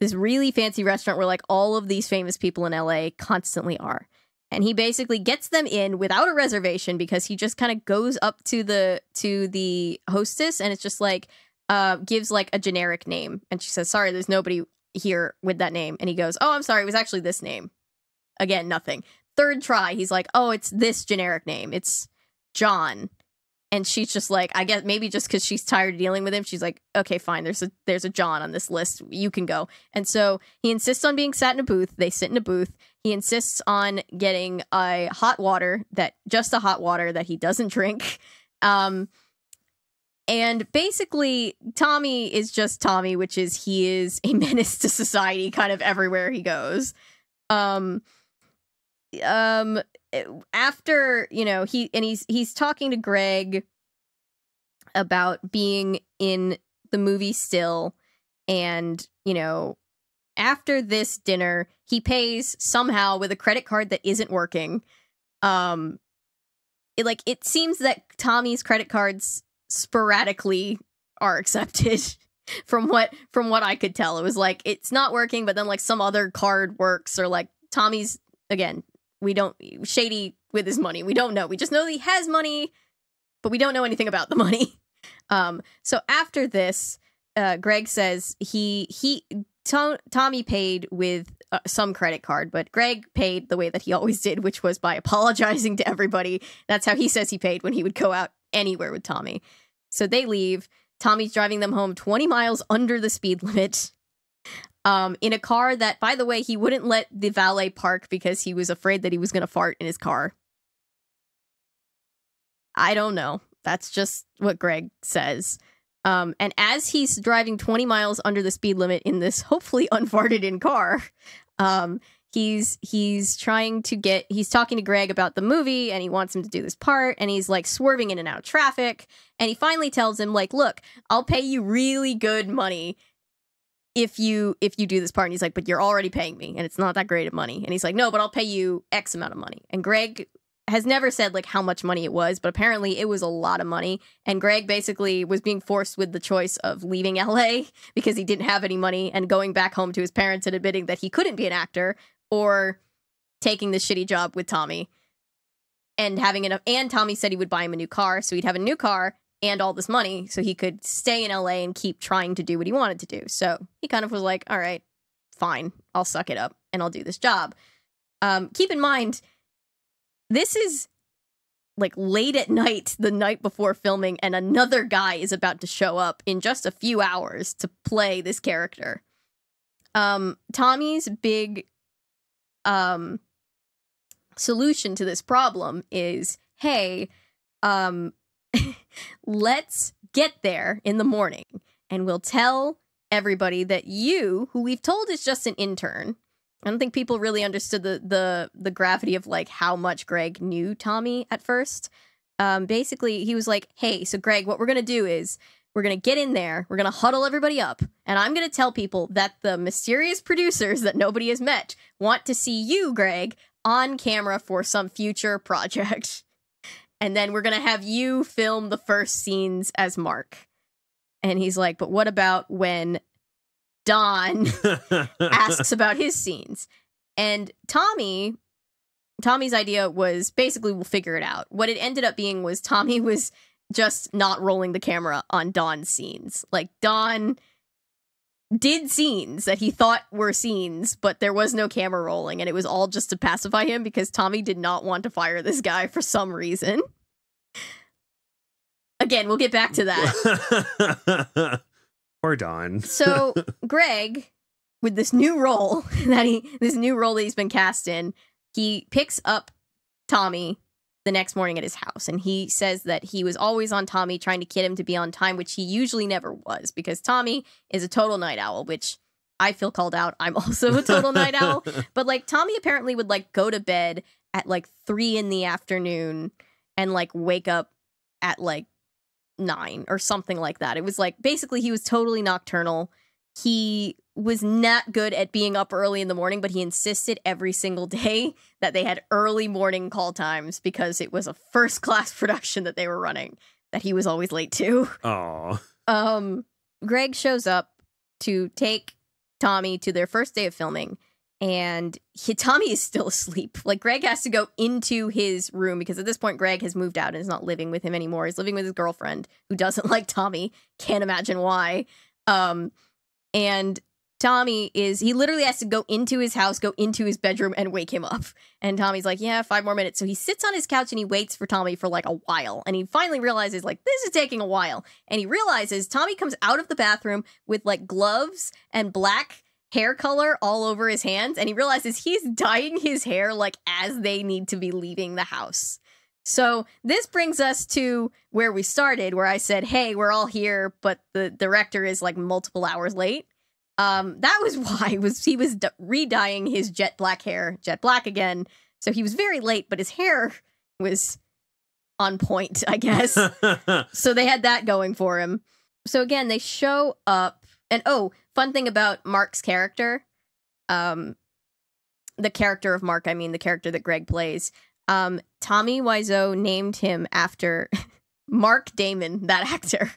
This really fancy restaurant where like all of these famous people in LA constantly are. And he basically gets them in without a reservation because he just kind of goes up to the to the hostess and it's just like uh gives like a generic name and she says, "Sorry, there's nobody here with that name." And he goes, "Oh, I'm sorry. It was actually this name." Again, nothing. Third try, he's like, "Oh, it's this generic name. It's John." And she's just like i guess maybe just because she's tired of dealing with him she's like okay fine there's a there's a john on this list. You can go. And so he insists on being sat in a booth. They sit in a booth. He insists on getting a hot water that just a hot water that he doesn't drink. Um and basically tommy is just tommy which is he is a menace to society kind of everywhere he goes. Um um after you know he and he's he's talking to greg about being in the movie still and you know after this dinner he pays somehow with a credit card that isn't working. Um it, like it seems that tommy's credit cards sporadically are accepted from what from what i could tell. It was like it's not working but then like some other card works or like tommy's again we don't shady with his money. We don't know. We just know that he has money, but we don't know anything about the money. Um, so after this, uh, Greg says he he to- Tommy paid with uh, some credit card, but Greg paid the way that he always did, which was by apologizing to everybody. That's how he says he paid when he would go out anywhere with Tommy. So they leave. Tommy's driving them home 20 miles under the speed limit um, in a car that, by the way, he wouldn't let the valet park because he was afraid that he was going to fart in his car. I don't know. That's just what Greg says. Um, and as he's driving 20 miles under the speed limit in this hopefully unfarted in car, um, he's he's trying to get he's talking to Greg about the movie and he wants him to do this part and he's like swerving in and out of traffic and he finally tells him like look I'll pay you really good money if you if you do this part and he's like but you're already paying me and it's not that great of money. And he's like no but i'll pay you x amount of money. And greg has never said like how much money it was but apparently it was a lot of money. And greg basically was being forced with the choice of leaving la because he didn't have any money and going back home to his parents and admitting that he couldn't be an actor or taking this shitty job with tommy and having enough and tommy said he would buy him a new car so he'd have a new car and all this money so he could stay in LA and keep trying to do what he wanted to do. So he kind of was like, all right, fine, I'll suck it up and I'll do this job. Um, keep in mind, this is like late at night, the night before filming, and another guy is about to show up in just a few hours to play this character. Um, Tommy's big um, solution to this problem is hey, um, let's get there in the morning and we'll tell everybody that you, who we've told is just an intern, I don't think people really understood the the the gravity of like how much Greg knew Tommy at first. Um, basically, he was like, "Hey, so Greg, what we're gonna do is we're gonna get in there, we're gonna huddle everybody up, and I'm gonna tell people that the mysterious producers that nobody has met want to see you, Greg, on camera for some future project." And then we're going to have you film the first scenes as Mark. And he's like, but what about when Don asks about his scenes? And Tommy, Tommy's idea was basically we'll figure it out. What it ended up being was Tommy was just not rolling the camera on Don's scenes. Like Don did scenes that he thought were scenes, but there was no camera rolling, and it was all just to pacify him because Tommy did not want to fire this guy for some reason. Again, we'll get back to that. Poor Don. so Greg, with this new role that he this new role that he's been cast in, he picks up Tommy the next morning at his house. And he says that he was always on Tommy, trying to get him to be on time, which he usually never was because Tommy is a total night owl, which I feel called out. I'm also a total night owl. But like Tommy apparently would like go to bed at like three in the afternoon and like wake up at like nine or something like that. It was like basically he was totally nocturnal. He was not good at being up early in the morning, but he insisted every single day that they had early morning call times because it was a first class production that they were running that he was always late to. Oh, Um, Greg shows up to take Tommy to their first day of filming, and he, Tommy is still asleep. Like Greg has to go into his room because at this point Greg has moved out and is not living with him anymore. He's living with his girlfriend who doesn't like Tommy. Can't imagine why. Um, and Tommy is he literally has to go into his house, go into his bedroom, and wake him up. And Tommy's like, "Yeah, five more minutes." So he sits on his couch and he waits for Tommy for like a while, and he finally realizes like this is taking a while, and he realizes Tommy comes out of the bathroom with like gloves and black hair color all over his hands, and he realizes he's dyeing his hair like as they need to be leaving the house. So this brings us to where we started, where I said, "Hey, we're all here, but the director is like multiple hours late." Um, that was why was he was d- re-dyeing his jet black hair, jet black again. So he was very late, but his hair was on point, I guess. so they had that going for him. So again, they show up, and oh, fun thing about Mark's character, um, the character of Mark, I mean the character that Greg plays. Um, Tommy Wiseau named him after Mark Damon, that actor.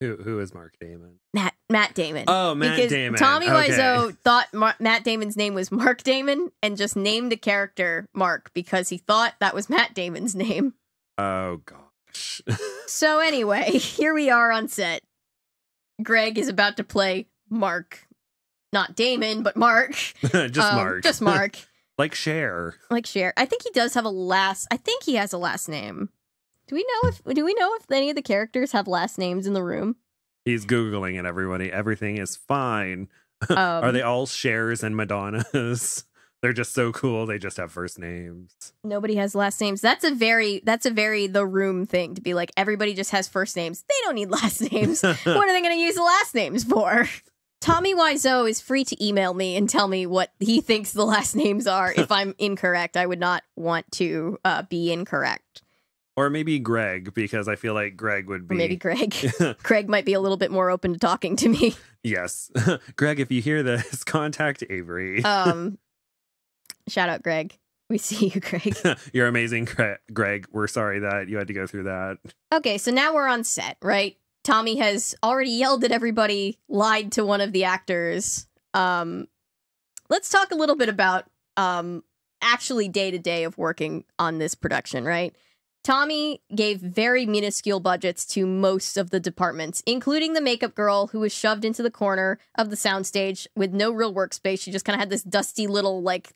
who who is Mark Damon? Matt Matt Damon. Oh, Matt because Damon. Tommy Okay. Wiseau thought Mar- Matt Damon's name was Mark Damon and just named the character Mark because he thought that was Matt Damon's name. Oh gosh. So anyway, here we are on set. Greg is about to play Mark, not Damon, but Mark. just Um, Mark. Just Mark. Like Cher. like Cher. I think he does have a last. I think he has a last name. Do we know if do we know if any of the characters have last names in the room? He's googling it. Everybody, everything is fine. Um, Are they all Chers and Madonnas? They're just so cool. They just have first names. Nobody has last names. That's a very that's a very the room thing to be like everybody just has first names. They don't need last names. what are they going to use the last names for? Tommy Wiseau is free to email me and tell me what he thinks the last names are. if I'm incorrect, I would not want to uh, be incorrect. Or maybe Greg, because I feel like Greg would Or be. maybe Greg. Greg might be a little bit more open to talking to me. yes. Greg, if you hear this, contact Avery. Um, shout out, Greg. We see you, Greg. You're amazing, Greg. We're sorry that you had to go through that. Okay, so now we're on set, right? Tommy has already yelled at everybody, lied to one of the actors. Um, let's talk a little bit about um, actually day to day of working on this production, right? Tommy gave very minuscule budgets to most of the departments, including the makeup girl who was shoved into the corner of the soundstage with no real workspace. She just kind of had this dusty little, like,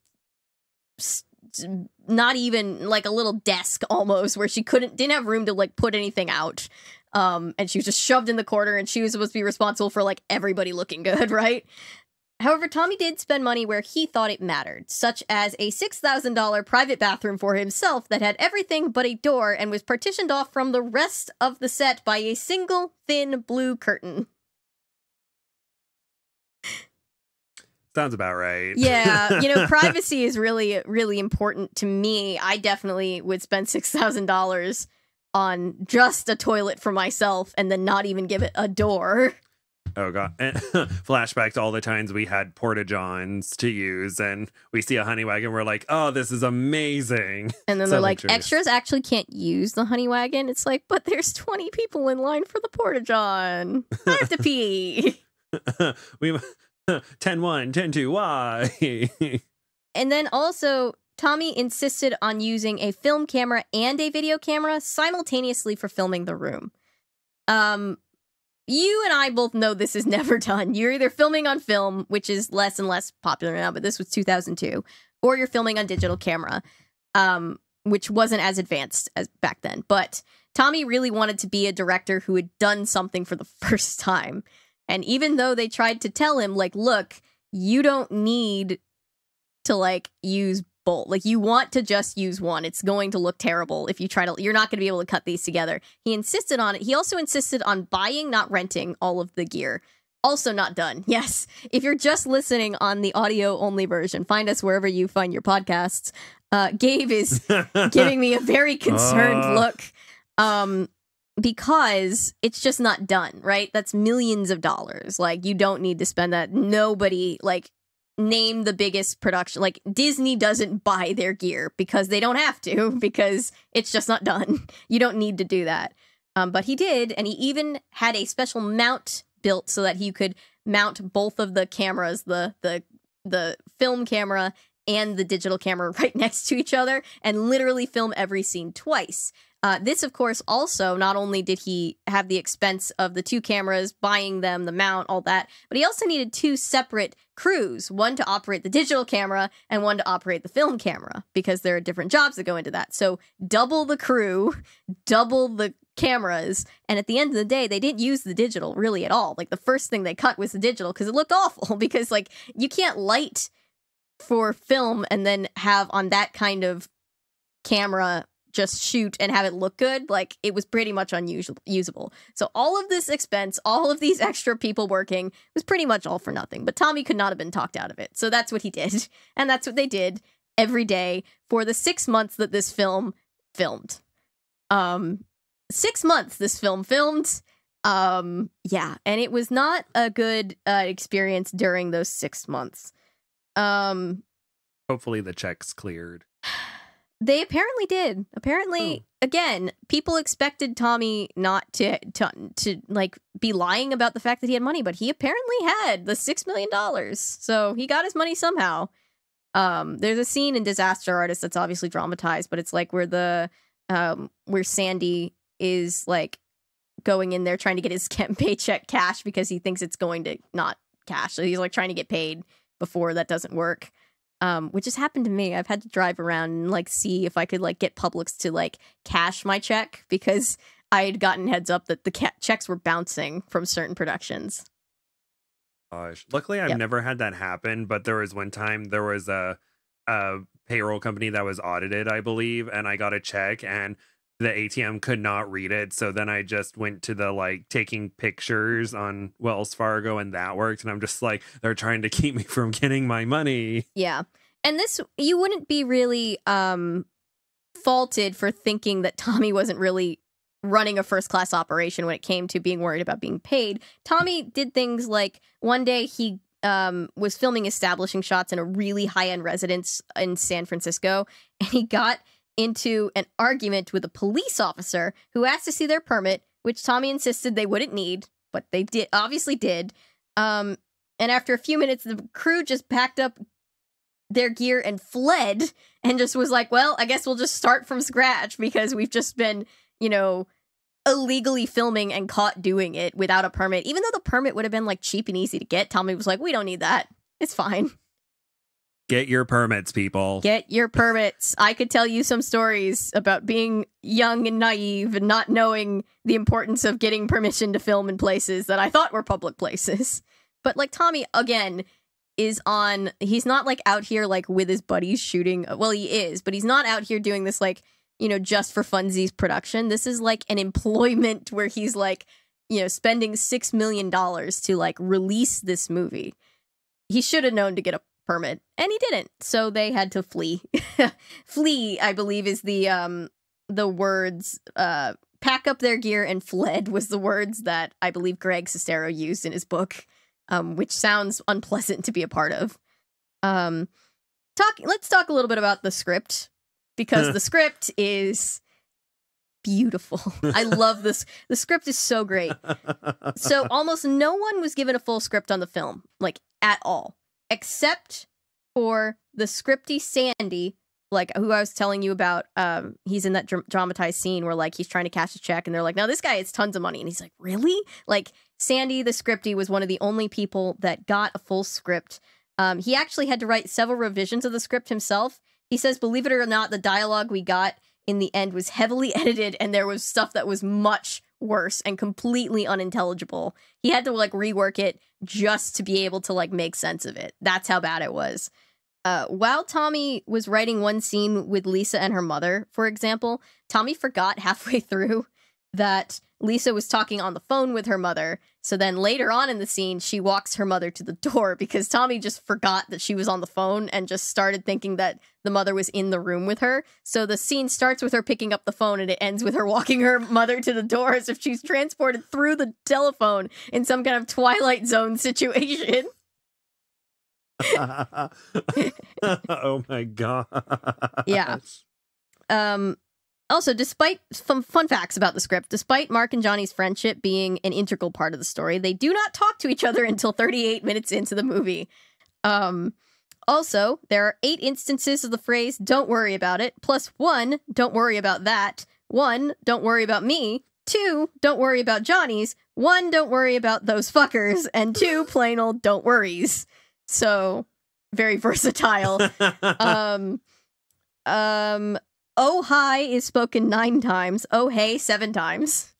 not even like a little desk almost where she couldn't didn't have room to like put anything out um and she was just shoved in the corner and she was supposed to be responsible for like everybody looking good right however tommy did spend money where he thought it mattered such as a $6000 private bathroom for himself that had everything but a door and was partitioned off from the rest of the set by a single thin blue curtain Sounds about right. Yeah, you know, privacy is really, really important to me. I definitely would spend six thousand dollars on just a toilet for myself, and then not even give it a door. Oh god! Flashback to all the times we had porta johns to use, and we see a honey wagon. We're like, "Oh, this is amazing!" And then So they're like, luxurious. extras actually can't use the honey wagon. It's like, but there's twenty people in line for the porta john. I have to pee. we 10 1, 10 2, why? And then also, Tommy insisted on using a film camera and a video camera simultaneously for filming the room. Um, you and I both know this is never done. You're either filming on film, which is less and less popular now, but this was 2002, or you're filming on digital camera, um, which wasn't as advanced as back then. But Tommy really wanted to be a director who had done something for the first time. And even though they tried to tell him, like, look, you don't need to like use bolt. Like you want to just use one. It's going to look terrible if you try to you're not going to be able to cut these together. He insisted on it. He also insisted on buying, not renting all of the gear. Also not done. Yes. If you're just listening on the audio only version, find us wherever you find your podcasts. Uh Gabe is giving me a very concerned Uh. look. Um because it's just not done, right? That's millions of dollars. Like you don't need to spend that. Nobody like name the biggest production. Like Disney doesn't buy their gear because they don't have to because it's just not done. You don't need to do that. Um, but he did, and he even had a special mount built so that he could mount both of the cameras, the the the film camera and the digital camera right next to each other, and literally film every scene twice. Uh, this, of course, also not only did he have the expense of the two cameras, buying them, the mount, all that, but he also needed two separate crews one to operate the digital camera and one to operate the film camera because there are different jobs that go into that. So, double the crew, double the cameras, and at the end of the day, they didn't use the digital really at all. Like, the first thing they cut was the digital because it looked awful because, like, you can't light for film and then have on that kind of camera just shoot and have it look good like it was pretty much unusable so all of this expense all of these extra people working was pretty much all for nothing but tommy could not have been talked out of it. So that's what he did and that's what they did every day for the six months that this film filmed. Um six months this film filmed um yeah and it was not a good uh, experience during those six months. Um Hopefully the check's cleared. They apparently did. Apparently, again, people expected Tommy not to, to to like be lying about the fact that he had money, but he apparently had the six million dollars. So he got his money somehow. Um, there's a scene in Disaster Artist that's obviously dramatized, but it's like where the um where Sandy is like going in there trying to get his paycheck cash because he thinks it's going to not cash. So he's like trying to get paid before that doesn't work um, which has happened to me. I've had to drive around and like see if I could like get Publix to like cash my check because I had gotten heads up that the ca- checks were bouncing from certain productions. Gosh. Luckily, I've Yep. never had that happen, but there was one time there was a, a payroll company that was audited, I believe, and I got a check and the ATM could not read it. So then I just went to the like taking pictures on Wells Fargo and that worked. And I'm just like, they're trying to keep me from getting my money. Yeah. And this you wouldn't be really um faulted for thinking that Tommy wasn't really running a first class operation when it came to being worried about being paid. Tommy did things like one day he um was filming establishing shots in a really high end residence in San Francisco and he got into an argument with a police officer who asked to see their permit, which Tommy insisted they wouldn't need, but they did obviously did. Um and after a few minutes the crew just packed up their gear and fled and just was like, well, I guess we'll just start from scratch because we've just been, you know, illegally filming and caught doing it without a permit. Even though the permit would have been like cheap and easy to get, Tommy was like, we don't need that. It's fine. Get your permits, people. Get your permits. I could tell you some stories about being young and naive and not knowing the importance of getting permission to film in places that I thought were public places. But like Tommy, again, is on he's not like out here like with his buddies shooting well he is but he's not out here doing this like you know just for funsies production this is like an employment where he's like you know spending six million dollars to like release this movie he should have known to get a permit and he didn't so they had to flee flee i believe is the um the words uh pack up their gear and fled was the words that i believe greg sestero used in his book um, which sounds unpleasant to be a part of. Um, talk. Let's talk a little bit about the script because the script is beautiful. I love this. The script is so great. So almost no one was given a full script on the film, like at all, except for the scripty Sandy, like who I was telling you about. Um, he's in that dr- dramatized scene where like he's trying to cash a check, and they're like, "No, this guy has tons of money," and he's like, "Really?" Like Sandy, the scripty, was one of the only people that got a full script. Um, he actually had to write several revisions of the script himself. He says, believe it or not, the dialogue we got in the end was heavily edited, and there was stuff that was much worse and completely unintelligible. He had to like rework it just to be able to like make sense of it. That's how bad it was. uh, while Tommy was writing one scene with Lisa and her mother, for example, Tommy forgot halfway through that Lisa was talking on the phone with her mother. So then later on in the scene, she walks her mother to the door because Tommy just forgot that she was on the phone and just started thinking that the mother was in the room with her. So the scene starts with her picking up the phone and it ends with her walking her mother to the door as if she's transported through the telephone in some kind of Twilight Zone situation. oh my god. Yeah. Um, also, despite some fun facts about the script, despite Mark and Johnny's friendship being an integral part of the story, they do not talk to each other until 38 minutes into the movie. Um, also, there are eight instances of the phrase "Don't worry about it," plus one "Don't worry about that," one "Don't worry about me," two "Don't worry about Johnny's," one "Don't worry about those fuckers," and two plain old "Don't worries." So very versatile. um, um, oh hi is spoken nine times. Oh hey seven times.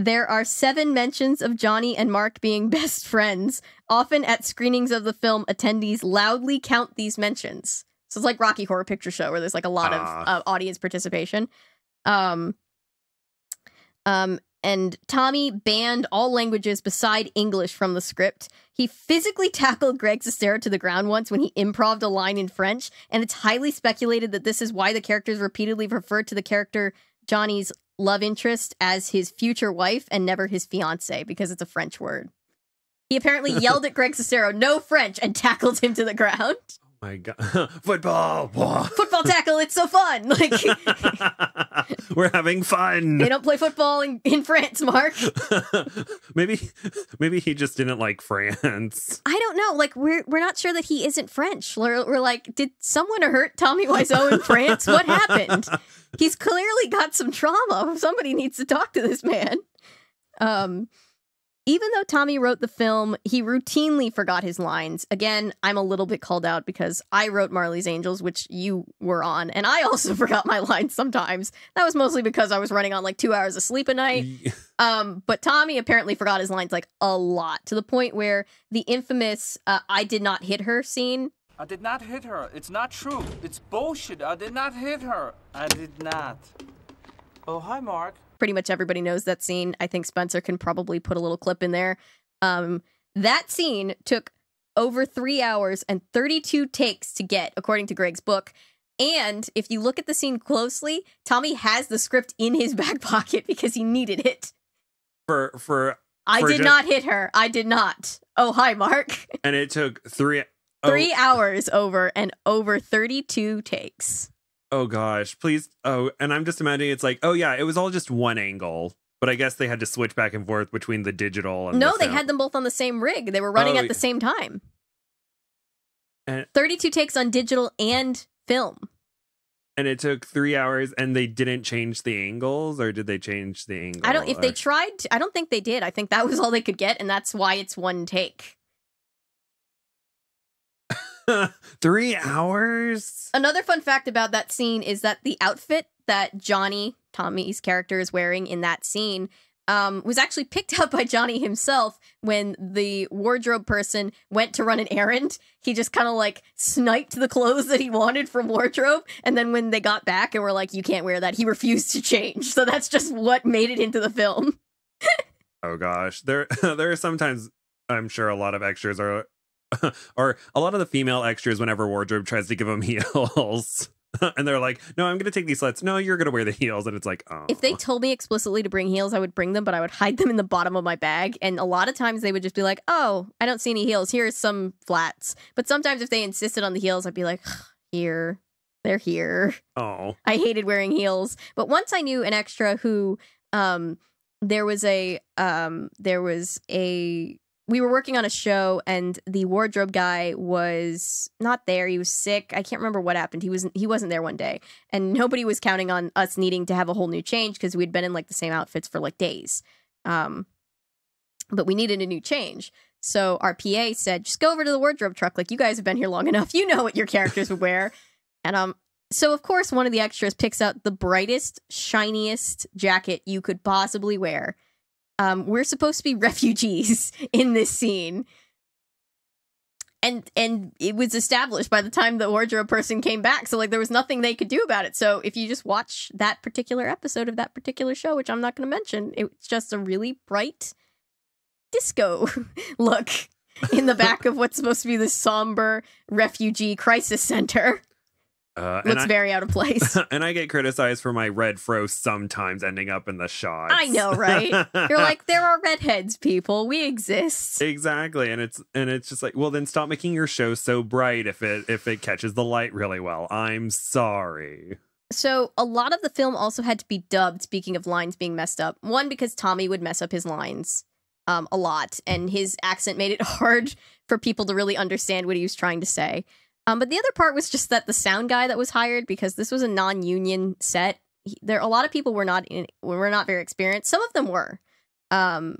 There are seven mentions of Johnny and Mark being best friends. Often at screenings of the film, attendees loudly count these mentions. So it's like Rocky Horror Picture Show, where there's like a lot of Ah. uh, audience participation. Um, um, and Tommy banned all languages beside English from the script. He physically tackled Greg Sestero to the ground once when he improved a line in French, and it's highly speculated that this is why the characters repeatedly refer to the character Johnny's love interest as his future wife and never his fiance because it's a French word. He apparently yelled at Greg Sestero, no French, and tackled him to the ground. My god. Football. Football tackle, it's so fun. Like We're having fun. they don't play football in, in France, Mark. maybe maybe he just didn't like France. I don't know. Like we're we're not sure that he isn't French. We're, we're like, did someone hurt Tommy Wiseau in France? What happened? He's clearly got some trauma. Somebody needs to talk to this man. Um, even though Tommy wrote the film, he routinely forgot his lines. Again, I'm a little bit called out because I wrote Marley's Angels, which you were on, and I also forgot my lines sometimes. That was mostly because I was running on like two hours of sleep a night. Um, but Tommy apparently forgot his lines like a lot to the point where the infamous uh, "I did not hit her" scene. I did not hit her. It's not true. It's bullshit. I did not hit her. I did not. Oh, hi, Mark. Pretty much everybody knows that scene. I think Spencer can probably put a little clip in there. Um, that scene took over three hours and 32 takes to get, according to Greg's book. And if you look at the scene closely, Tommy has the script in his back pocket because he needed it. for for I For did just- not hit her. I did not. Oh, hi, Mark. and it took three oh, Three hours over and over 32 takes. Oh gosh, please. Oh, and I'm just imagining it's like, oh yeah, it was all just one angle, but I guess they had to switch back and forth between the digital and No, the they had them both on the same rig. They were oh, running Oh, at the same time. And- 32 takes on digital and film. and it took three hours, and they didn't change the angles, or did they change the angle? I don't if they Or- tried to, I don't think they did. I think that was all they could get and that's why it's one take. three hours. Another fun fact about that scene is that the outfit that Johnny, Tommy's character is wearing in that scene um, was actually picked out by Johnny himself when the wardrobe person went to run an errand. He just kind of like sniped the clothes that he wanted from wardrobe. And then when they got back and were like, you can't wear that, he refused to change. So that's just what made it into the film. Oh gosh, there there are sometimes I'm sure a lot of extras are, or a lot of the female extras whenever wardrobe tries to give them heels. and they're like, "No, I'm going to take these slits. No, you're going to wear the heels." And it's like, "Oh." If they told me explicitly to bring heels, I would bring them, but I would hide them in the bottom of my bag. And a lot of times they would just be like, oh, I don't see any heels. Here's some flats. But sometimes if they insisted on the heels, I'd be like, here. They're here. oh. I hated wearing heels. But once I knew an extra who um there was a um there was a we were working on a show and the wardrobe guy was not there. He was sick. I can't remember what happened. He was he wasn't there one day. And nobody was counting on us needing to have a whole new change because we'd been in like the same outfits for like days. Um but we needed a new change. So our PA said, just go over to the wardrobe truck. Like you guys have been here long enough. You know what your characters would wear. And um so of course one of the extras picks out the brightest, shiniest jacket you could possibly wear. Um, we're supposed to be refugees in this scene. and and it was established by the time the wardrobe person came back. So like there was nothing they could do about it. So if you just watch that particular episode of that particular show, which I'm not going to mention, it's just a really bright disco look in the back of what's supposed to be this somber refugee crisis center. Uh, Looks I- very out of place. and I get criticized for my red fro sometimes ending up in the shots. I know, right? You're like, there are redheads, people. We exist. exactly, and it's and it's just like, well, then stop making your show so bright if it if it catches the light really well. I'm sorry. So a lot of the film also had to be dubbed. Speaking of lines being messed up, one because Tommy would mess up his lines um, a lot, and his accent made it hard for people to really understand what he was trying to say. Um, but the other part was just that the sound guy that was hired, because this was a non-union set, he, there a lot of people were not in, were not very experienced. Some of them were, um,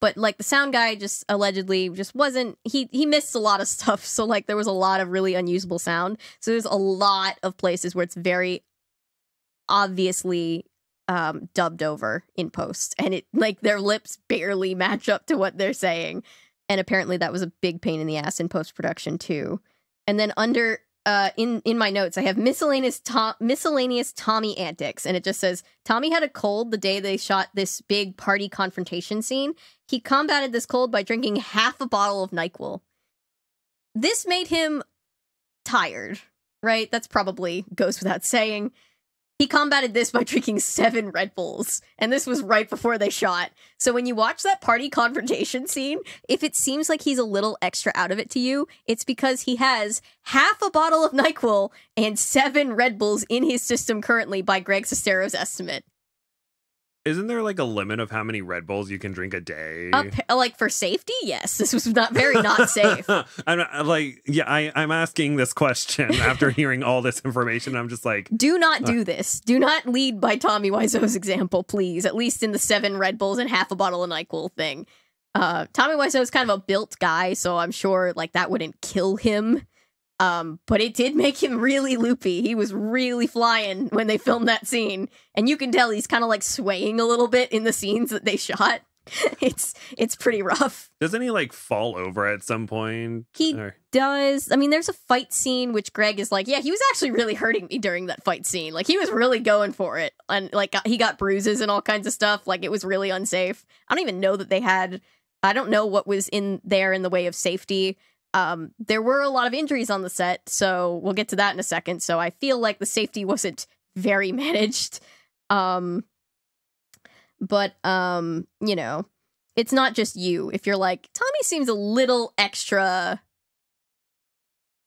but like the sound guy just allegedly just wasn't. He he missed a lot of stuff. So like there was a lot of really unusable sound. So there's a lot of places where it's very obviously um dubbed over in post and it like their lips barely match up to what they're saying and apparently that was a big pain in the ass in post production too and then under uh in in my notes i have miscellaneous to- miscellaneous tommy antics. And it just says tommy had a cold the day they shot this big party confrontation scene. He combated this cold by drinking half a bottle of nyquil. This made him tired right? That's probably goes without saying he combated this by drinking seven Red Bulls, and this was right before they shot. So when you watch that party confrontation scene, if it seems like he's a little extra out of it to you, it's because he has half a bottle of NyQuil and seven Red Bulls in his system currently by Greg Sestero's estimate. Isn't there like a limit of how many Red Bulls you can drink a day? Like for safety, yes, this was not very not safe. I'm like, yeah, I, I'm asking this question after hearing all this information. I'm just like, Do not do this. Do not lead by Tommy Wiseau's example, please. At least in the seven Red Bulls and half a bottle of NyQuil thing. Uh, Tommy Wiseau is kind of a built guy, so I'm sure like that wouldn't kill him. Um, but it did make him really loopy. He was really flying when they filmed that scene, and you can tell he's kind of like swaying a little bit in the scenes that they shot. it's it's pretty rough. doesn't he like fall over at some point? He Or- does. I mean, there's a fight scene which Greg is like, yeah, he was actually really hurting me during that fight scene. Like he was really going for it, and like he got bruises and all kinds of stuff. Like it was really unsafe. I don't even know that they had. I don't know what was in there in the way of safety. Um, there were a lot of injuries on the set, so we'll get to that in a second. So I feel like the safety wasn't very managed. Um, but um, you know, it's not just you. If you're like Tommy seems a little extra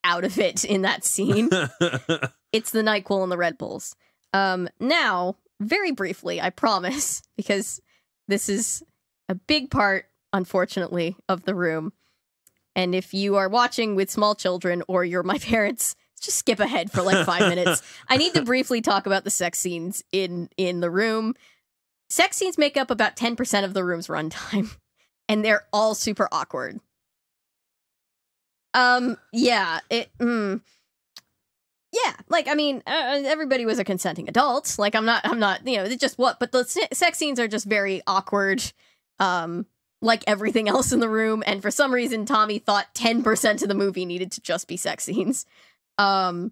out of it in that scene, it's the Nyquil and the Red Bulls. Um, now, very briefly, I promise, because this is a big part, unfortunately, of the room. And if you are watching with small children or you're my parents, just skip ahead for like five minutes. I need to briefly talk about the sex scenes in in the room. Sex scenes make up about ten percent of the room's runtime, and they're all super awkward. Um, yeah, it. Mm, yeah, like I mean, uh, everybody was a consenting adult. Like I'm not, I'm not, you know, it's just what. But the se- sex scenes are just very awkward. Um, like everything else in the room, and for some reason, Tommy thought ten percent of the movie needed to just be sex scenes. Um,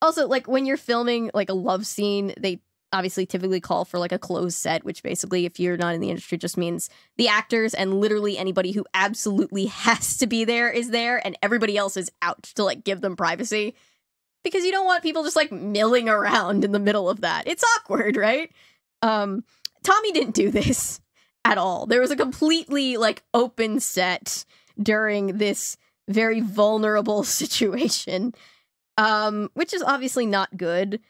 also, like when you're filming like a love scene, they obviously typically call for like a closed set, which basically, if you're not in the industry, just means the actors and literally anybody who absolutely has to be there is there, and everybody else is out to like give them privacy because you don't want people just like milling around in the middle of that. It's awkward, right? Um, Tommy didn't do this at all. There was a completely like open set during this very vulnerable situation, um, which is obviously not good.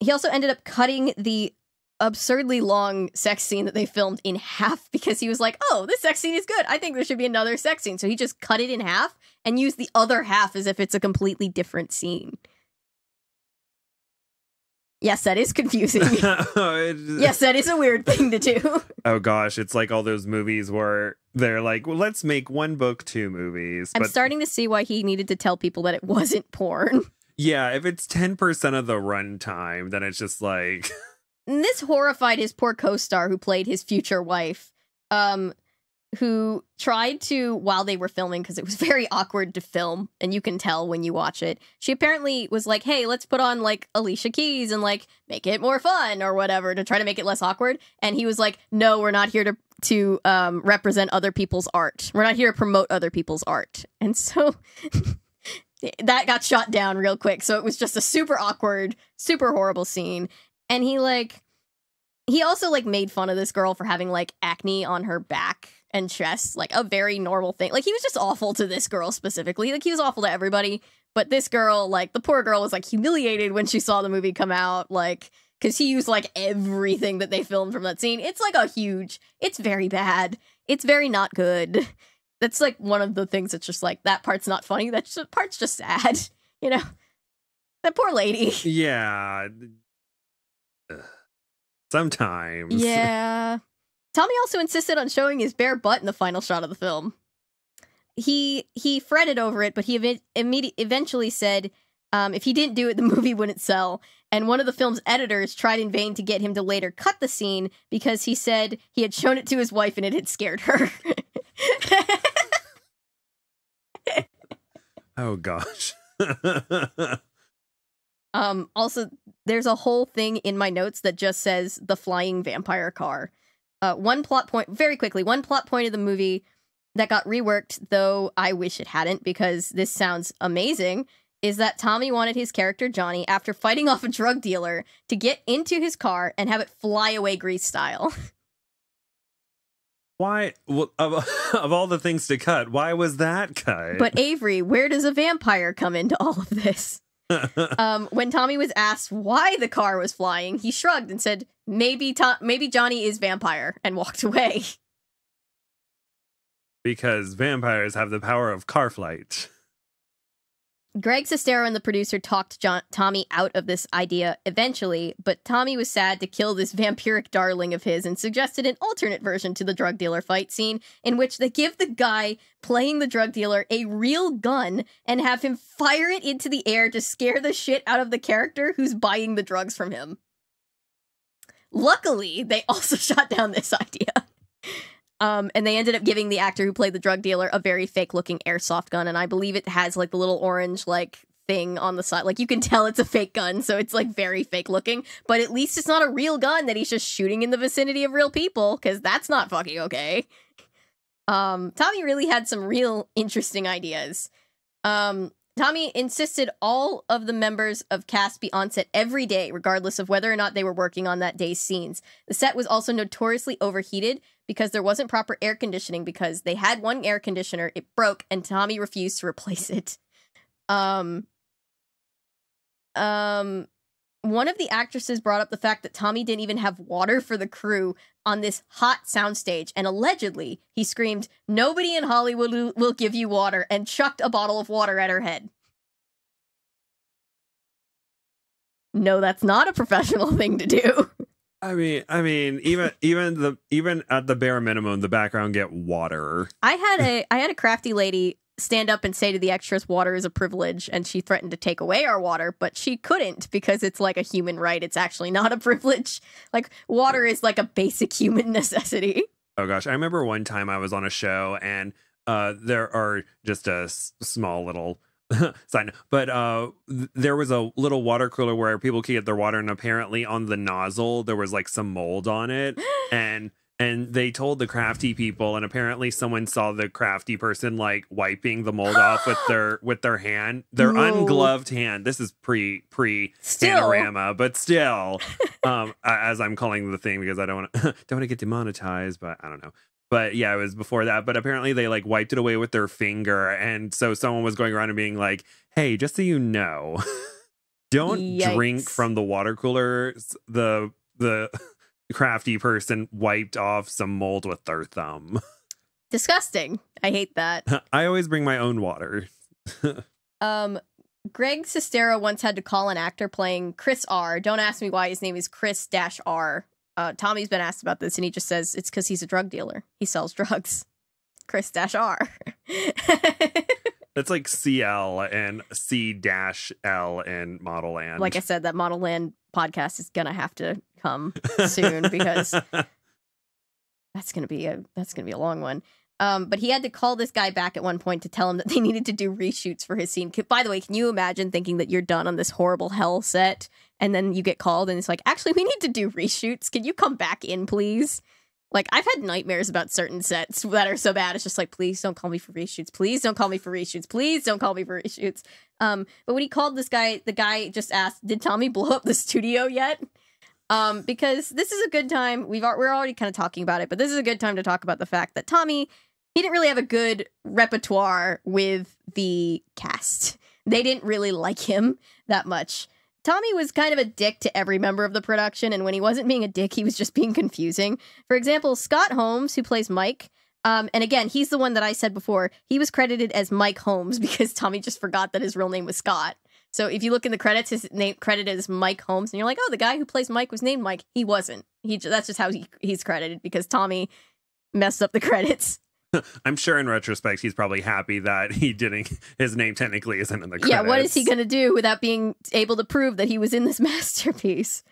He also ended up cutting the absurdly long sex scene that they filmed in half because he was like, "Oh, this sex scene is good. I think there should be another sex scene." So he just cut it in half and used the other half as if it's a completely different scene. Yes, that is confusing. yes, that is a weird thing to do. Oh gosh, it's like all those movies where they're like, well, let's make one book, two movies. I'm But starting to see why he needed to tell people that it wasn't porn. yeah, if it's 10% of the runtime, then it's just like, this horrified his poor co-star who played his future wife. Um who tried to while they were filming because it was very awkward to film and you can tell when you watch it she apparently was like hey let's put on like alicia keys and like make it more fun or whatever to try to make it less awkward. And he was like no we're not here to to um, represent other people's art. We're not here to promote other people's art. And so that got shot down real quick. So it was just a super awkward super horrible scene. And he like he also like made fun of this girl for having like acne on her back and chest, like a very normal thing. Like he was just awful to this girl specifically. Like he was awful to everybody, but this girl, like the poor girl was like humiliated when she saw the movie come out, like cuz he used like everything that they filmed from that scene. It's like a huge, it's very bad. It's very not good. That's like one of the things that's just like that part's not funny. That just, part's just sad, you know. That poor lady. Yeah. Sometimes. Yeah. Tommy also insisted on showing his bare butt in the final shot of the film. He he fretted over it, but he ev- immediate, eventually said um, if he didn't do it, the movie wouldn't sell. And one of the film's editors tried in vain to get him to later cut the scene because he said he had shown it to his wife and it had scared her. oh gosh. um also there's a whole thing in my notes that just says the flying vampire car. Uh, one plot point, very quickly, one plot point of the movie that got reworked, though I wish it hadn't because this sounds amazing, is that Tommy wanted his character Johnny, after fighting off a drug dealer, to get into his car and have it fly away Grease style. Why, well, of, of all the things to cut, why was that cut? but Avery, where does a vampire come into all of this? Um, when Tommy was asked why the car was flying, he shrugged and said, "Maybe Tom- maybe Johnny is vampire," and walked away. because vampires have the power of car flight. Greg Sestero and the producer talked John- Tommy out of this idea eventually, but Tommy was sad to kill this vampiric darling of his and suggested an alternate version to the drug dealer fight scene in which they give the guy playing the drug dealer a real gun and have him fire it into the air to scare the shit out of the character who's buying the drugs from him. Luckily, they also shot down this idea. Um, and they ended up giving the actor who played the drug dealer a very fake looking airsoft gun. And I believe it has like the little orange like thing on the side. Like you can tell it's a fake gun, so it's like very fake looking. But at least it's not a real gun that he's just shooting in the vicinity of real people, because that's not fucking okay. Um, Tommy really had some real interesting ideas. Um, Tommy insisted all of the members of cast be on set every day, regardless of whether or not they were working on that day's scenes. The set was also notoriously overheated because there wasn't proper air conditioning because they had one air conditioner, it broke, and Tommy refused to replace it. Um, um, one of the actresses brought up the fact that Tommy didn't even have water for the crew on this hot soundstage, and allegedly he screamed, Nobody in Hollywood will- will give you water, and chucked a bottle of water at her head. No, that's not a professional thing to do. I mean, I mean, even even the even at the bare minimum, the background get water. I had a I had a crafty lady stand up and say to the extras water is a privilege and she threatened to take away our water but she couldn't because it's like a human right. It's actually not a privilege. Like water is like a basic human necessity. Oh gosh, I remember one time I was on a show and uh there are just a s- small little note, but uh th- there was a little water cooler where people could get their water and apparently on the nozzle there was like some mold on it. And and they told the crafty people and apparently someone saw the crafty person like wiping the mold off with their with their hand their No. ungloved hand. This is pre pre panorama but still um as i'm calling the thing because i don't want to don't want to get demonetized but i don't know but yeah it was before that but apparently they like wiped it away with their finger and so someone was going around and being like hey just so you know don't drink from the water cooler the the crafty person wiped off some mold with their thumb. Disgusting. I hate that. I always bring my own water. Um greg sestero once had to call an actor playing chris r. Don't ask me why his name is chris dash r uh, tommy's been asked about this and he just says it's because he's a drug dealer. He sells drugs. Chris dash r. That's like cl and c dash l in Modelland. Like I said, that Modelland podcast is gonna have to come soon because that's gonna be a that's gonna be a long one. Um, but he had to call this guy back at one point to tell him that they needed to do reshoots for his scene. By the way, can you imagine thinking that you're done on this horrible hell set and then you get called and it's like, actually, we need to do reshoots. Can you come back in, please? Like, I've had nightmares about certain sets that are so bad. It's just like, please don't call me for reshoots. Please don't call me for reshoots. Please don't call me for reshoots. Um, but when he called this guy, the guy just asked, "Did Tommy blow up the studio yet?" Um, because this is a good time. We've we're already kind of talking about it, but this is a good time to talk about the fact that Tommy he didn't really have a good repertoire with the cast. They didn't really like him that much. Tommy was kind of a dick to every member of the production, and when he wasn't being a dick, he was just being confusing. For example, Scott Holmes, who plays Mike, um, and again, he's the one that I said before. He was credited as Mike Holmes because Tommy just forgot that his real name was Scott. So if you look in the credits, his name credited as Mike Holmes, and you're like, oh, the guy who plays Mike was named Mike. He wasn't. He that's just how he, he's credited because Tommy messed up the credits. I'm sure in retrospect he's probably happy that he didn't. His name technically isn't in the credits. Yeah, what is he going to do without being able to prove that he was in this masterpiece?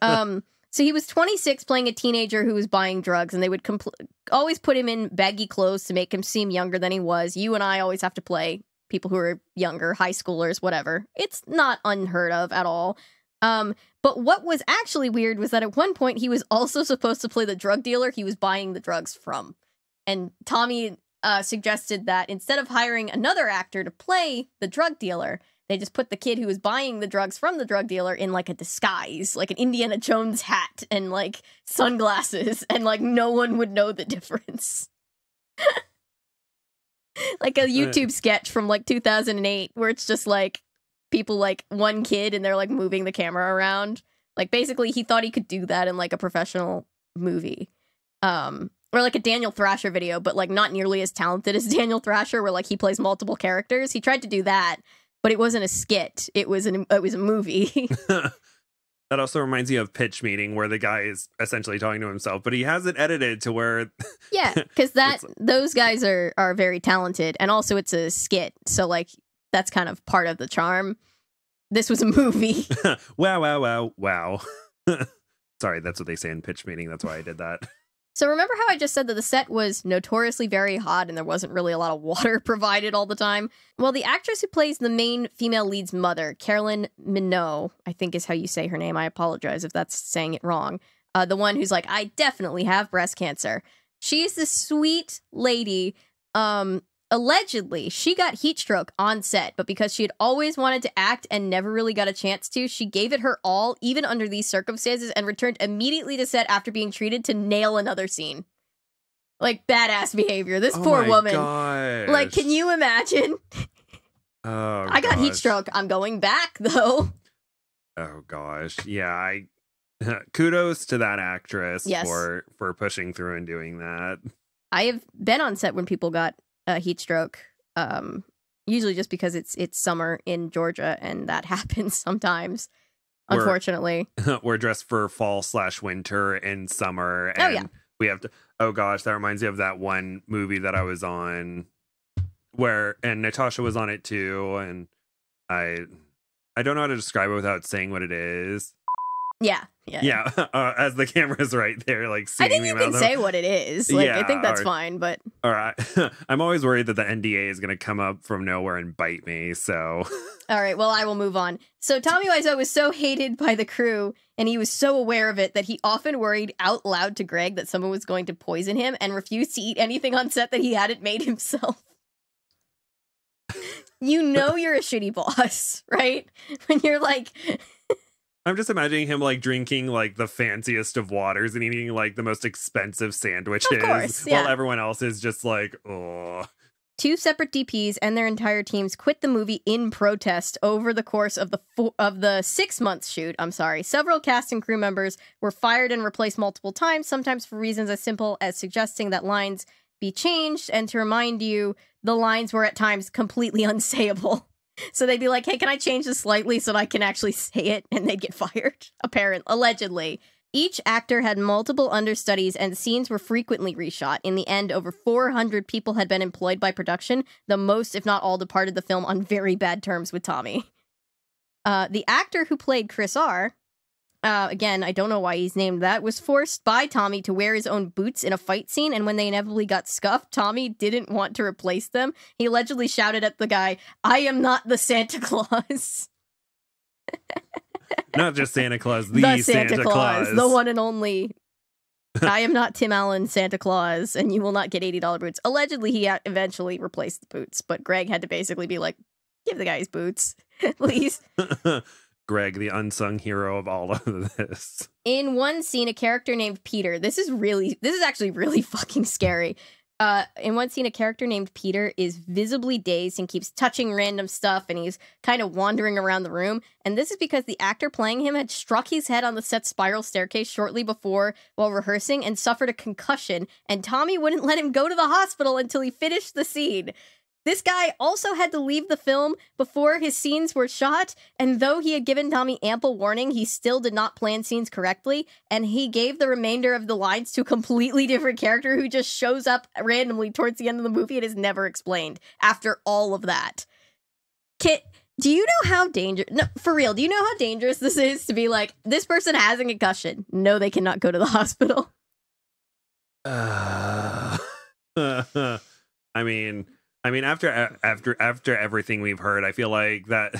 um, so he was 26 playing a teenager who was buying drugs, and they would always put him in baggy clothes to make him seem younger than he was. You and I always have to play people who are younger, high schoolers, whatever. It's not unheard of at all. Um, but what was actually weird was that at one point he was also supposed to play the drug dealer he was buying the drugs from. And Tommy uh, suggested that instead of hiring another actor to play the drug dealer, they just put the kid who was buying the drugs from the drug dealer in like a disguise, like an Indiana Jones hat and like sunglasses, and like no one would know the difference. like a YouTube sketch from like 2008 where it's just like people like one kid and they're like moving the camera around. Like basically he thought he could do that in like a professional movie. Um or like a Daniel Thrasher video, but like not nearly as talented as Daniel Thrasher, where like he plays multiple characters. He tried to do that, but it wasn't a skit. It was an it was a movie. that also reminds me of Pitch Meeting, where the guy is essentially talking to himself, but he has it edited to where yeah, because that those guys are are very talented, and also it's a skit, so like that's kind of part of the charm. This was a movie. wow, wow, wow, wow. Sorry, that's what they say in Pitch Meeting. That's why I did that. So remember how I just said that the set was notoriously very hot and there wasn't really a lot of water provided all the time? Well, the actress who plays the main female lead's mother, Carolyn Minnott, I think is how you say her name. I apologize if that's saying it wrong. Uh, the one who's like, I definitely have breast cancer. She's this sweet lady. Um, allegedly, she got heat stroke on set, but because she had always wanted to act and never really got a chance to, she gave it her all, even under these circumstances, and returned immediately to set after being treated to nail another scene. Like badass behavior. This Oh poor my woman. gosh. Like, can you imagine? Oh, I got heat stroke. I'm going back though. Oh gosh, yeah. I kudos to that actress Yes. for for pushing through and doing that. I have been on set when people got a heat stroke. Um, usually just because it's it's summer in Georgia and that happens sometimes. We're- Unfortunately, We're dressed for fall slash winter and summer, and Oh, yeah. we have to. Oh gosh, that reminds me of that one movie that I was on, where and Natasha was on it too, and I I don't know how to describe it without saying what it is. yeah, yeah. Yeah, uh, as the camera's right there, like I think you can say what it is. Like, I think that's or- fine, but All right. I'm always worried that the NDA is going to come up from nowhere and bite me. So, All right, well, I will move on. So Tommy Wiseau was so hated by the crew, and he was so aware of it that he often worried out loud to Greg that someone was going to poison him and refused to eat anything on set that he hadn't made himself. you know you're a shitty boss, right? When you're like, I'm just imagining him like drinking like the fanciest of waters and eating like the most expensive sandwiches course, while everyone else is just like, oh. two separate DPs and their entire teams quit the movie in protest over the course of the of the six month shoot. I'm sorry. Several cast and crew members were fired and replaced multiple times, sometimes for reasons as simple as suggesting that lines be changed. And to remind you, the lines were at times completely unsayable. So they'd be like, "Hey, can I change this slightly so I can actually say it?" And they'd get fired. Apparently, allegedly. Each actor had multiple understudies and scenes were frequently reshot. In the end, over 400 people had been employed by production. The most, if not all, departed the film on very bad terms with Tommy. Uh, the actor who played Chris R., uh, again, I don't know why he's named that, was forced by Tommy to wear his own boots in a fight scene. And when they inevitably got scuffed, Tommy didn't want to replace them. He allegedly shouted at the guy, I am not the Santa Claus. Not just Santa Claus, the, the Santa, Claus, the one and only. I am not Tim Allen Santa Claus, and you will not get $80 boots. Allegedly, he eventually replaced the boots, but Greg had to basically be like, give the guy his boots, please. Greg, the unsung hero of all of this. In one scene, a character named Peter. This is really, this is actually really fucking scary. Uh, in one scene, a character named Peter is visibly dazed and keeps touching random stuff, and he's kind of wandering around the room. And this is because the actor playing him had struck his head on the set spiral staircase shortly before while rehearsing and suffered a concussion. And Tommy wouldn't let him go to the hospital until he finished the scene. This guy also had to leave the film before his scenes were shot, and though he had given Tommy ample warning, he still did not plan scenes correctly, and he gave the remainder of the lines to a completely different character who just shows up randomly towards the end of the movie and is never explained after all of that. Kit, do you know how dangerous no for real do you know how dangerous this is to be like this person has a concussion no they cannot go to the hospital uh, i mean I mean, after after after everything we've heard, I feel like that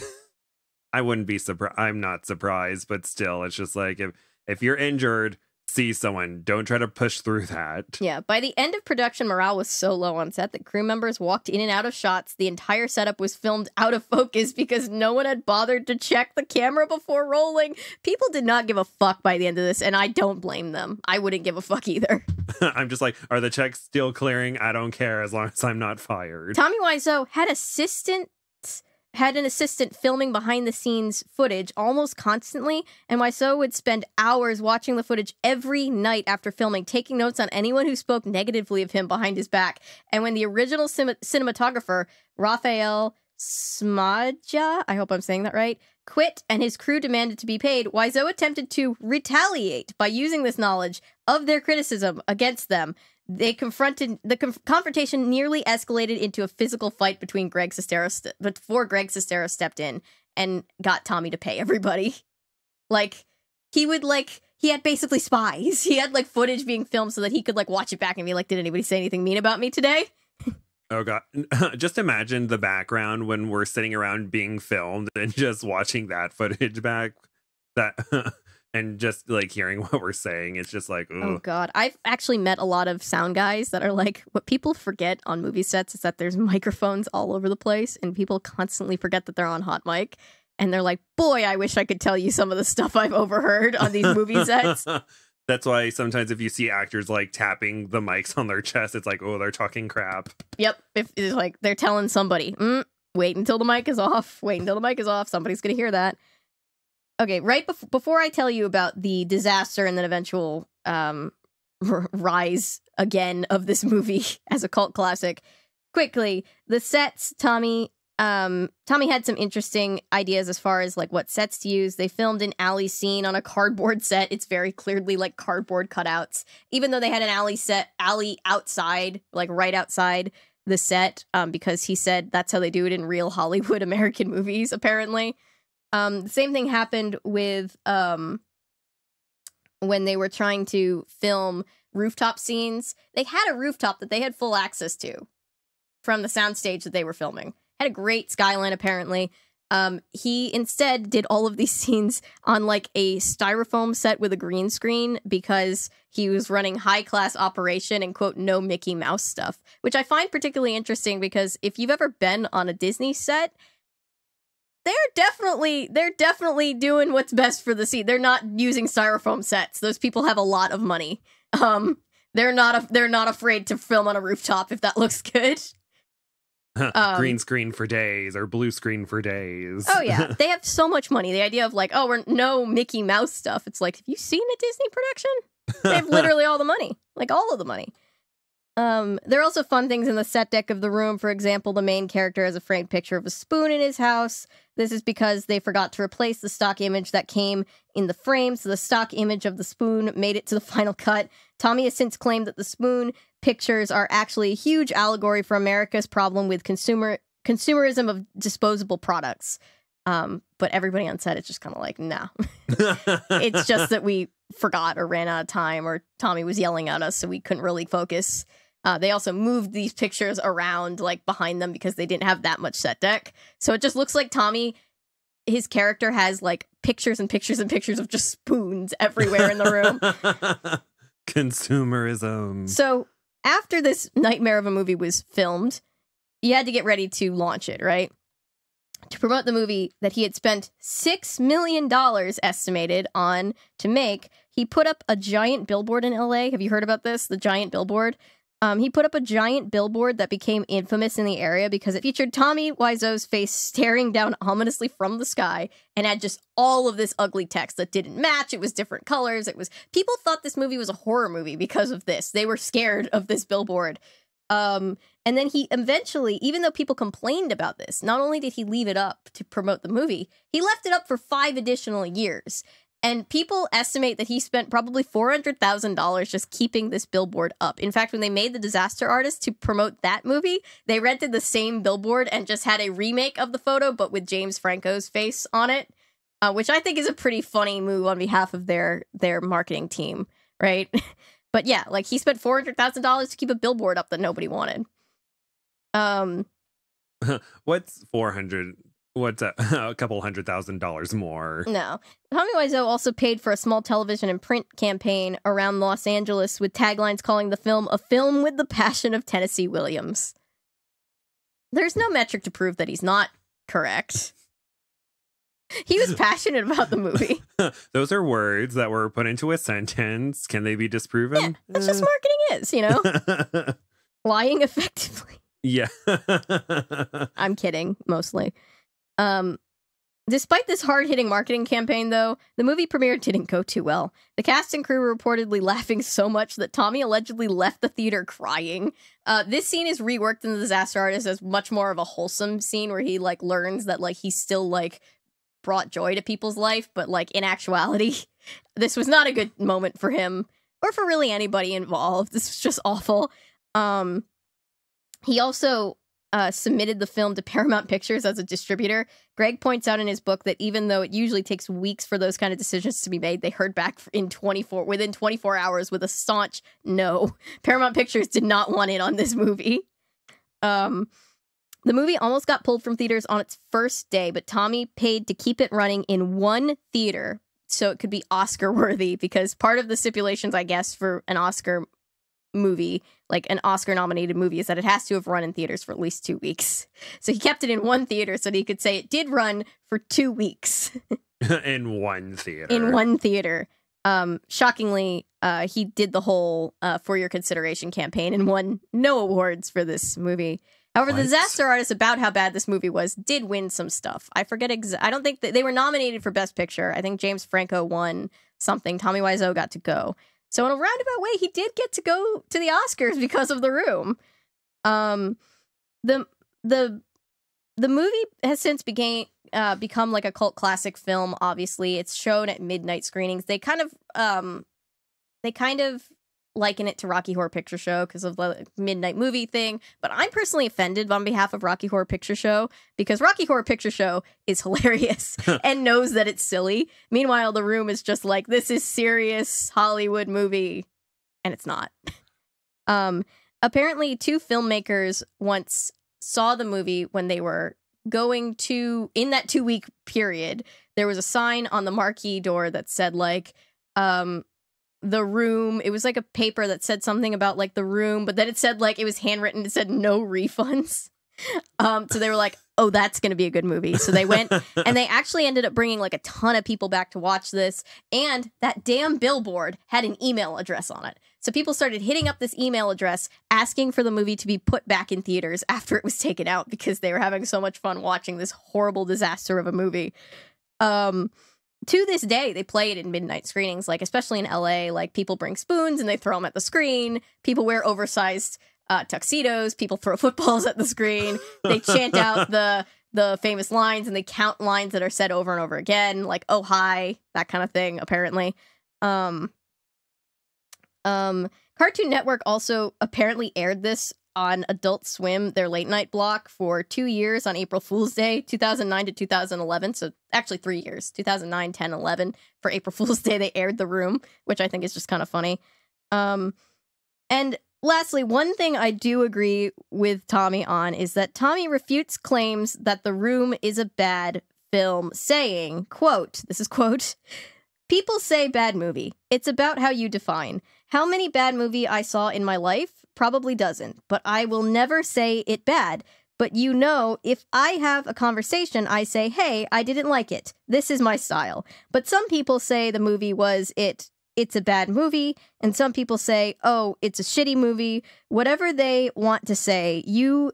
I wouldn't be surprised. I'm not surprised, but still, it's just like if if you're injured, see someone. Don't try to push through that. Yeah. By the end of production, morale was so low on set that crew members walked in and out of shots. The entire setup was filmed out of focus because no one had bothered to check the camera before rolling. People did not give a fuck by the end of this, and I don't blame them. I wouldn't give a fuck either. I'm just like, are the checks still clearing? I don't care as long as I'm not fired. Tommy Wiseau had assistants had an assistant filming behind the scenes footage almost constantly, and Wiseau would spend hours watching the footage every night after filming, taking notes on anyone who spoke negatively of him behind his back. And when the original cin- cinematographer, Raphael Smadja, I hope I'm saying that right, quit and his crew demanded to be paid, Wiseau attempted to retaliate by using this knowledge of their criticism against them they confronted the conf- confrontation nearly escalated into a physical fight between Greg Sestero st- before Greg Sestero stepped in and got Tommy to pay everybody. Like he would like he had basically spies. He had like footage being filmed so that he could like watch it back and be like, did anybody say anything mean about me today? Oh god. Just imagine the background when we're sitting around being filmed and just watching that footage back. That and just like hearing what we're saying it's just like oh god. I've actually met a lot of sound guys that are like what people forget on movie sets is that there's microphones all over the place and people constantly forget that they're on hot mic and they're like boy i wish i could tell you some of the stuff i've overheard on these movie sets. That's why sometimes if you see actors like tapping the mics on their chest it's like oh they're talking crap. Yep. If it's like they're telling somebody mm, wait until the mic is off wait until the mic is off somebody's gonna hear that okay, right bef- before I tell you about the disaster and then eventual um, r- rise again of this movie as a cult classic, quickly the sets. Tommy, um, Tommy had some interesting ideas as far as like what sets to use. They filmed an alley scene on a cardboard set. It's very clearly like cardboard cutouts, even though they had an alley set alley outside, like right outside the set, um, because he said that's how they do it in real Hollywood American movies, apparently. Um, the same thing happened with um, when they were trying to film rooftop scenes. They had a rooftop that they had full access to from the soundstage that they were filming. Had a great skyline, apparently. Um, he instead did all of these scenes on like a styrofoam set with a green screen because he was running high class operation and quote no Mickey Mouse stuff, which I find particularly interesting because if you've ever been on a Disney set, they're definitely they're definitely doing what's best for the scene. They're not using styrofoam sets. Those people have a lot of money. Um, they're not a, they're not afraid to film on a rooftop if that looks good. um, Green screen for days or blue screen for days. oh yeah, they have so much money. The idea of like, oh, we're no Mickey Mouse stuff. It's like, have you seen a Disney production? They have literally all the money, like all of the money. Um, there are also fun things in the set deck of the room. For example, the main character has a framed picture of a spoon in his house. This is because they forgot to replace the stock image that came in the frame, so the stock image of the spoon made it to the final cut. Tommy has since claimed that the spoon pictures are actually a huge allegory for America's problem with consumer consumerism of disposable products. Um, but everybody on set is just kind of like, nah. it's just that we forgot or ran out of time or Tommy was yelling at us, so we couldn't really focus. Uh, they also moved these pictures around like behind them because they didn't have that much set deck. So it just looks like Tommy, his character has like pictures and pictures and pictures of just spoons everywhere in the room. Consumerism. So after this nightmare of a movie was filmed, he had to get ready to launch it, right? To promote the movie that he had spent $6 million estimated on to make, he put up a giant billboard in LA. Have you heard about this? The giant billboard? Um, he put up a giant billboard that became infamous in the area because it featured Tommy Wiseau's face staring down ominously from the sky and had just all of this ugly text that didn't match. It was different colors. It was people thought this movie was a horror movie because of this. They were scared of this billboard. Um, and then he eventually, even though people complained about this, not only did he leave it up to promote the movie, he left it up for five additional years. And people estimate that he spent probably $400,000 just keeping this billboard up. In fact, when they made The Disaster Artist to promote that movie, they rented the same billboard and just had a remake of the photo, but with James Franco's face on it, uh, which I think is a pretty funny move on behalf of their their marketing team, right? but yeah, like he spent $400,000 to keep a billboard up that nobody wanted. Um, What's 400? What's a, a couple hundred thousand dollars more? No. Tommy Wiseau also paid for a small television and print campaign around Los Angeles with taglines calling the film a film with the passion of Tennessee Williams. There's no metric to prove that he's not correct. He was passionate about the movie. Those are words that were put into a sentence. Can they be disproven? Yeah, that's just eh. marketing is, you know? Lying effectively. yeah. I'm kidding, mostly. Um, despite this hard hitting marketing campaign, though, the movie premiere didn't go too well. The cast and crew were reportedly laughing so much that Tommy allegedly left the theater crying. Uh, this scene is reworked in The Disaster Artist as much more of a wholesome scene where he like learns that like he's still like brought joy to people's life, but like in actuality, this was not a good moment for him or for really anybody involved. This was just awful. Um, he also uh, submitted the film to Paramount Pictures as a distributor. Greg points out in his book that even though it usually takes weeks for those kind of decisions to be made, they heard back in 24 within 24 hours with a staunch no. Paramount Pictures did not want in on this movie. Um, the movie almost got pulled from theaters on its first day, but Tommy paid to keep it running in one theater so it could be Oscar worthy because part of the stipulations, I guess, for an Oscar movie, like an Oscar nominated movie, is that it has to have run in theaters for at least two weeks. So he kept it in one theater so that he could say it did run for two weeks in one theater. in one theater. Um, shockingly, uh, he did the whole uh, for your consideration campaign and won no awards for this movie. However, the What? disaster artist about how bad this movie was did win some stuff. I forget exa- I don't think that they were nominated for best picture. I think James Franco won something. Tommy Wiseau got to go. So in a roundabout way, he did get to go to the Oscars because of the room. Um, the the the movie has since became uh, become like a cult classic film. Obviously, it's shown at midnight screenings. They kind of um, they kind of liken it to Rocky Horror Picture Show because of the midnight movie thing. But I'm personally offended on behalf of Rocky Horror Picture Show because Rocky Horror Picture Show is hilarious and knows that it's silly. Meanwhile, the room is just like this is serious Hollywood movie, and it's not. Um, apparently, two filmmakers once saw the movie when they were going to in that two week period. There was a sign on the marquee door that said like um the room. It was like a paper that said something about like the room but then it said like it was handwritten. It said no refunds. Um so they were like oh that's gonna be a good movie. So they went and they actually ended up bringing like a ton of people back to watch this and that damn billboard had an email address on it. So people started hitting up this email address asking for the movie to be put back in theaters after it was taken out because they were having so much fun watching this horrible disaster of a movie. Um to this day they play it in midnight screenings like especially in LA like people bring spoons and they throw them at the screen. People wear oversized uh, tuxedos. People throw footballs at the screen. They chant out the the famous lines and they count lines that are said over and over again like oh hi that kind of thing apparently. Um um cartoon network also apparently aired this on Adult Swim, their late night block, for two years on April Fool's Day, 2009 to 2011. So actually three years, 2009, 10, 11. For April Fool's Day, they aired The Room, which I think is just kind of funny. Um, and lastly, one thing I do agree with Tommy on is that Tommy refutes claims that The Room is a bad film, saying, quote, this is quote, People say bad movie. It's about how you define. How many bad movie I saw in my life? Probably doesn't, but I will never say it bad. But you know, if I have a conversation, I say, hey, I didn't like it. This is my style. But some people say the movie was it it's a bad movie, and some people say, oh, it's a shitty movie. Whatever they want to say, you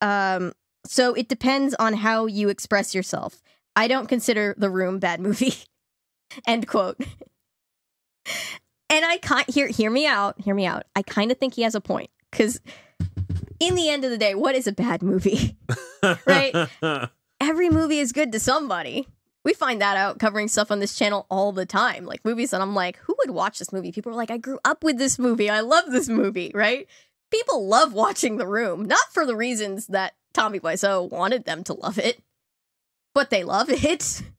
um so it depends on how you express yourself. I don't consider the room bad movie. End quote. And I can't hear hear me out, hear me out. I kind of think he has a point cuz in the end of the day, what is a bad movie? right? Every movie is good to somebody. We find that out covering stuff on this channel all the time. Like movies that I'm like, who would watch this movie? People are like, I grew up with this movie. I love this movie, right? People love watching The Room, not for the reasons that Tommy Wiseau wanted them to love it, but they love it.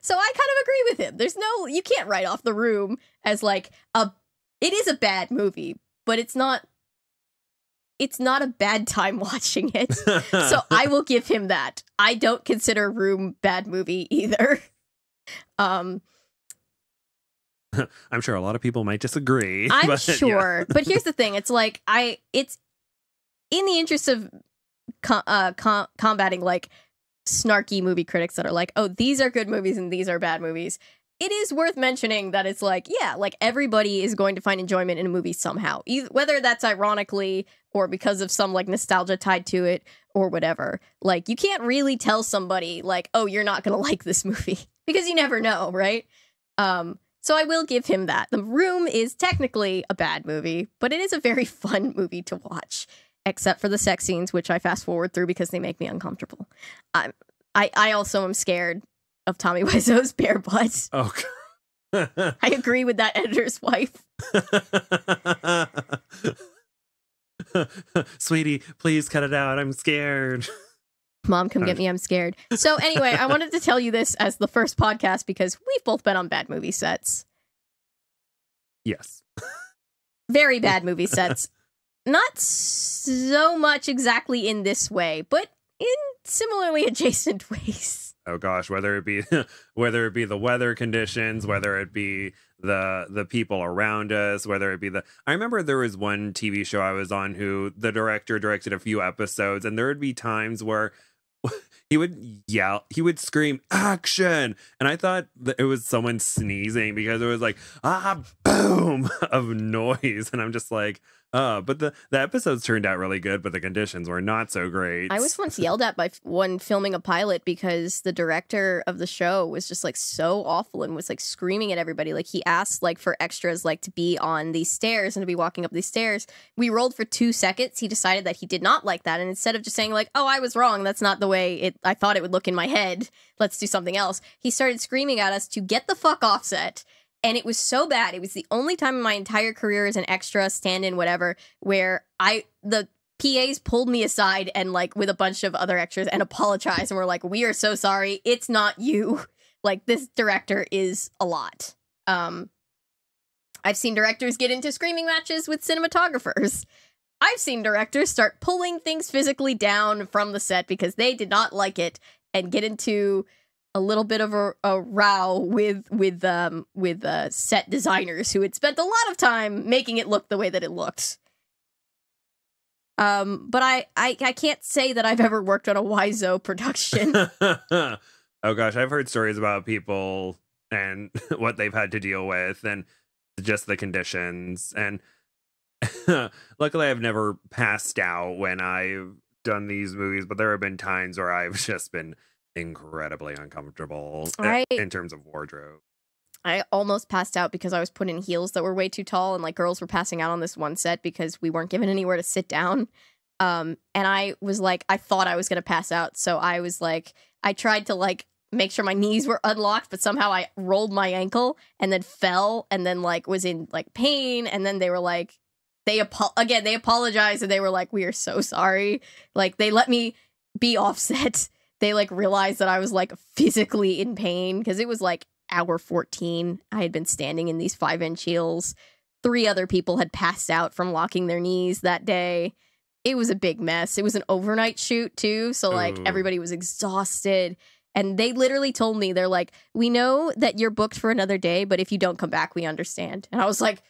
So I kind of agree with him. There's no, you can't write off The Room as like a, it is a bad movie, but it's not, it's not a bad time watching it. so I will give him that. I don't consider Room bad movie either. Um, I'm sure a lot of people might disagree. I'm but, yeah. sure, but here's the thing: it's like I, it's in the interest of uh, com- combating like snarky movie critics that are like, oh, these are good movies and these are bad movies. It is worth mentioning that it's like, yeah, like everybody is going to find enjoyment in a movie somehow, either, whether that's ironically or because of some like nostalgia tied to it or whatever. Like, you can't really tell somebody like, oh, you're not gonna like this movie because you never know, right? Um, so I will give him that. The Room is technically a bad movie, but it is a very fun movie to watch except for the sex scenes, which I fast forward through because they make me uncomfortable. I'm, I I also am scared of Tommy Wiseau's bare butt. Oh. I agree with that editor's wife. Sweetie, please cut it out. I'm scared. Mom, come get me. I'm scared. So anyway, I wanted to tell you this as the first podcast because we've both been on bad movie sets. Yes. Very bad movie sets. Not so much exactly in this way, but in similarly adjacent ways. Oh gosh, whether it be whether it be the weather conditions, whether it be the the people around us, whether it be the I remember there was one TV show I was on who the director directed a few episodes and there would be times where he would yell, he would scream action and I thought that it was someone sneezing because it was like ah boom of noise and I'm just like uh, but the, the episodes turned out really good, but the conditions were not so great. I was once yelled at by one filming a pilot because the director of the show was just like so awful and was like screaming at everybody. Like he asked like for extras like to be on these stairs and to be walking up these stairs. We rolled for two seconds. He decided that he did not like that, and instead of just saying like, "Oh, I was wrong. That's not the way it I thought it would look in my head. Let's do something else." He started screaming at us to get the fuck off set and it was so bad. It was the only time in my entire career as an extra, stand in, whatever, where I the PAs pulled me aside and like with a bunch of other extras and apologized and were like, "We are so sorry. It's not you. Like this director is a lot." Um I've seen directors get into screaming matches with cinematographers. I've seen directors start pulling things physically down from the set because they did not like it and get into a little bit of a, a row with with um with uh, set designers who had spent a lot of time making it look the way that it looked. Um, but I, I I can't say that I've ever worked on a Wiseau production. oh gosh, I've heard stories about people and what they've had to deal with and just the conditions and luckily I've never passed out when I've done these movies, but there have been times where I've just been incredibly uncomfortable I- in terms of wardrobe. I almost passed out because I was put in heels that were way too tall, and like girls were passing out on this one set because we weren't given anywhere to sit down. Um, and I was like, I thought I was gonna pass out, so I was like, I tried to like make sure my knees were unlocked, but somehow I rolled my ankle and then fell, and then like was in like pain, and then they were like, they apo- again they apologized and they were like, "We are so sorry." Like they let me be offset. They like realized that I was like physically in pain because it was like hour 14. I had been standing in these five inch heels. Three other people had passed out from locking their knees that day. It was a big mess. It was an overnight shoot too. So like Ooh. everybody was exhausted. And they literally told me, they're like, we know that you're booked for another day, but if you don't come back, we understand. And I was like,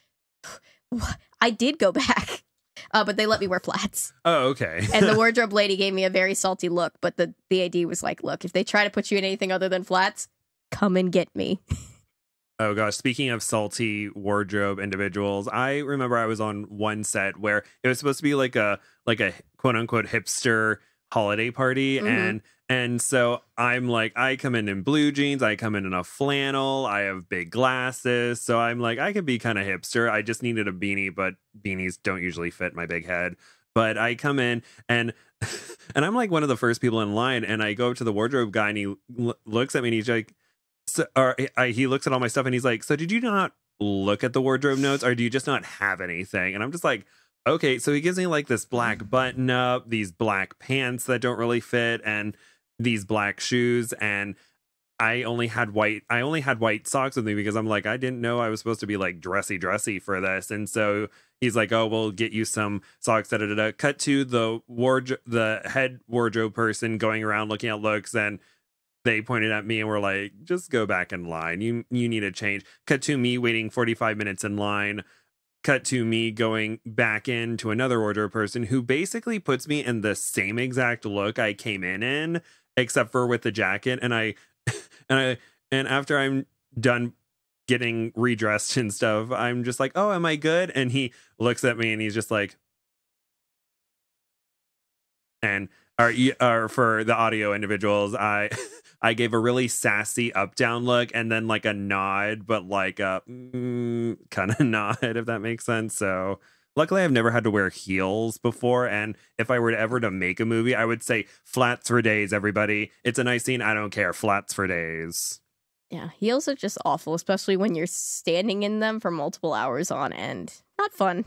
I did go back. Uh, but they let me wear flats. Oh, okay. And the wardrobe lady gave me a very salty look. But the, the AD was like, look, if they try to put you in anything other than flats, come and get me. Oh gosh, speaking of salty wardrobe individuals, I remember I was on one set where it was supposed to be like a like a quote unquote hipster holiday party Mhm. and and so I'm like I come in in blue jeans, I come in in a flannel, I have big glasses, so I'm like I could be kind of hipster. I just needed a beanie, but beanies don't usually fit my big head. But I come in and and I'm like one of the first people in line and I go up to the wardrobe guy and he l- looks at me and he's like so, or I, he looks at all my stuff and he's like, "So did you not look at the wardrobe notes, or do you just not have anything?" And I'm just like, "Okay." So he gives me like this black mm. button up, these black pants that don't really fit, and these black shoes, and I only had white. I only had white socks with me because I'm like, I didn't know I was supposed to be like dressy, dressy for this, and so he's like, "Oh, we'll get you some socks." Da da da. Cut to the wardrobe, the head wardrobe person going around looking at looks and they pointed at me and were like, just go back in line. You you need a change. Cut to me waiting 45 minutes in line. Cut to me going back in to another wardrobe person who basically puts me in the same exact look I came in in, except for with the jacket. And I and I and after I'm done getting redressed and stuff, I'm just like, oh, am I good? And he looks at me and he's just like, and or, or for the audio individuals, I I gave a really sassy up down look and then like a nod, but like a mm, kind of nod, if that makes sense. So luckily, I've never had to wear heels before, and if I were to ever to make a movie, I would say flats for days. Everybody, it's a nice scene. I don't care. Flats for days. Yeah, heels are just awful, especially when you're standing in them for multiple hours on end. Not fun.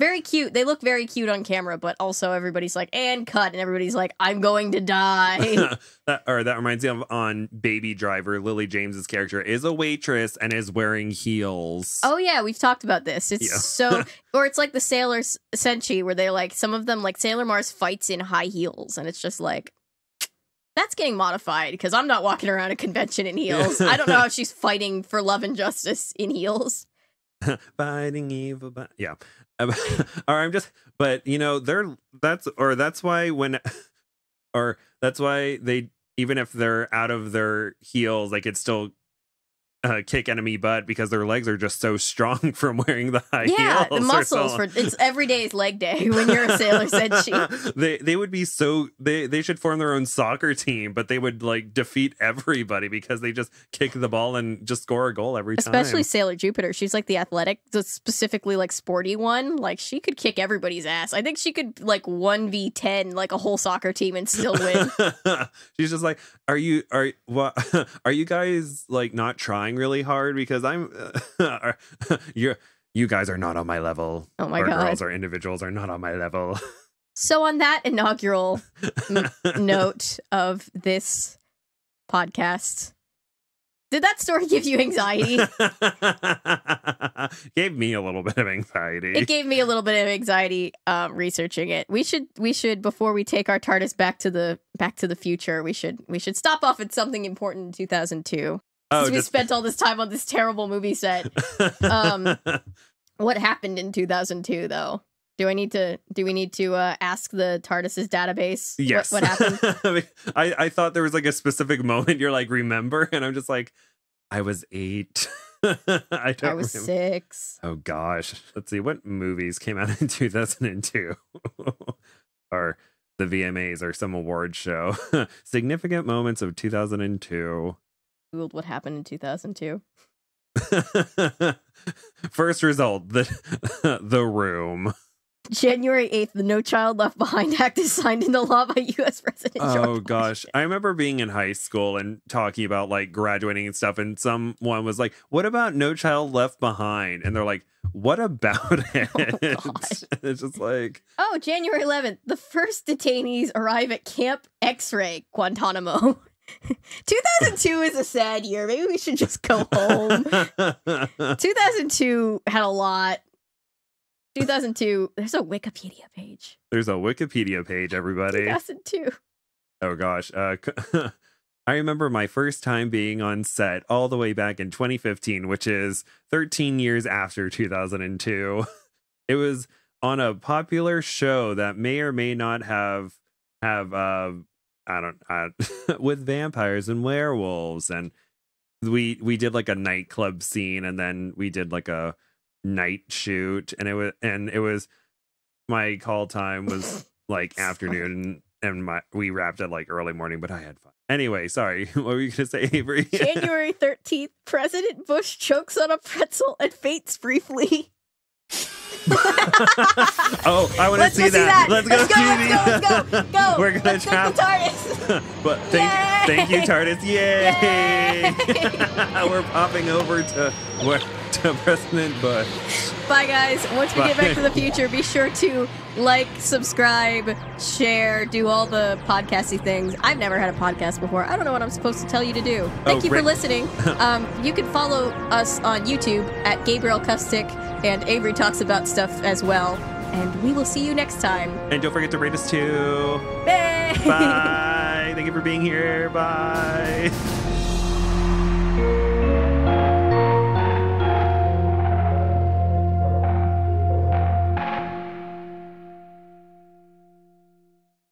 Very cute. They look very cute on camera, but also everybody's like, and cut, and everybody's like, I'm going to die. that or that reminds me of on Baby Driver. Lily James's character is a waitress and is wearing heels. oh yeah, we've talked about this. It's Yeah. so, or it's like the Sailor Senshi, where they like some of them, like Sailor Mars fights in high heels, and it's just like. That's getting modified because I'm not walking around a convention in heels. I don't know how she's fighting for love and justice in heels. fighting evil but yeah or i'm just but you know they're that's or that's why when or that's why they even if they're out of their heels they could still uh, kick enemy butt because their legs are just so strong from wearing the high yeah, heels the muscles for it's every day is leg day when you're a Sailor Senshi. they they would be so they they should form their own soccer team but they would like defeat everybody because they just kick the ball and just score a goal every time Especially Sailor Jupiter. She's like the athletic, the specifically like sporty one. Like she could kick everybody's ass. I think she could like 1v10 like a whole soccer team and still win. She's just like, "Are you are what? Are you guys like not trying really hard? Because I'm, are, you're you guys are not on my level. Oh my or God. girls or individuals are not on my level." so on that inaugural m- note of this podcast, did that story give you anxiety? Gave me a little bit of anxiety. it gave me a little bit of anxiety um, researching it. We should we should before we take our TARDIS back to the back to the future, we should we should stop off at something important in 2002. Oh, Since we spent all this time on this terrible movie set. um, What happened in 2002 though? Do I need to do we need to uh, ask the TARDIS's database what- yes. what, happened? I I thought there was like a specific moment you're like remember, and I'm just like, I was eight. I don't I was remember. 6. Oh gosh. Let's see what movies came out in 2002 or the VMAs or some award show. Significant moments of 2002. Googled what happened in 2002. First result, the the room. January 8th, the No Child Left Behind Act is signed into law by U.S. President oh, George Oh gosh, I remember being in high school and talking about like graduating and stuff, and someone was like, "What about No Child Left Behind?" And they're like, "What about oh, it?" it's just like, Oh, January 11th, the first detainees arrive at Camp X Ray, Guantanamo. 2002 is a sad year. Maybe we should just go home. 2002 had a lot. 2002, there's a Wikipedia page. There's a Wikipedia page, everybody. 2002. Oh gosh. Uh, I remember my first time being on set all the way back in 2015, which is 13 years after 2002. It was on a popular show that may or may not have have uh I don't I, with vampires and werewolves and we we did like a nightclub scene and then we did like a night shoot and it was and it was my call time was like afternoon and my we wrapped at like early morning but i had fun. Anyway sorry what were you gonna say avery? January 13th, President Bush chokes on a pretzel and faints briefly. oh i want to see, that. let's go Let's go, let's go, let's go, we're gonna Let's TARDIS. but thank thank you tardis. Yay, Yay! we're popping over to where to president bush Bye, guys. Once we get back to the future, be sure to like, subscribe, share, do all the podcasty things. I've never had a podcast before. I don't know what I'm supposed to tell you to do. Thank Oh, you for listening. Um, you can follow us on YouTube at Gabriel Kustick, and Avery talks about stuff as well. And we will see you next time. and don't forget to rate us too Bye. bye thank you for being here bye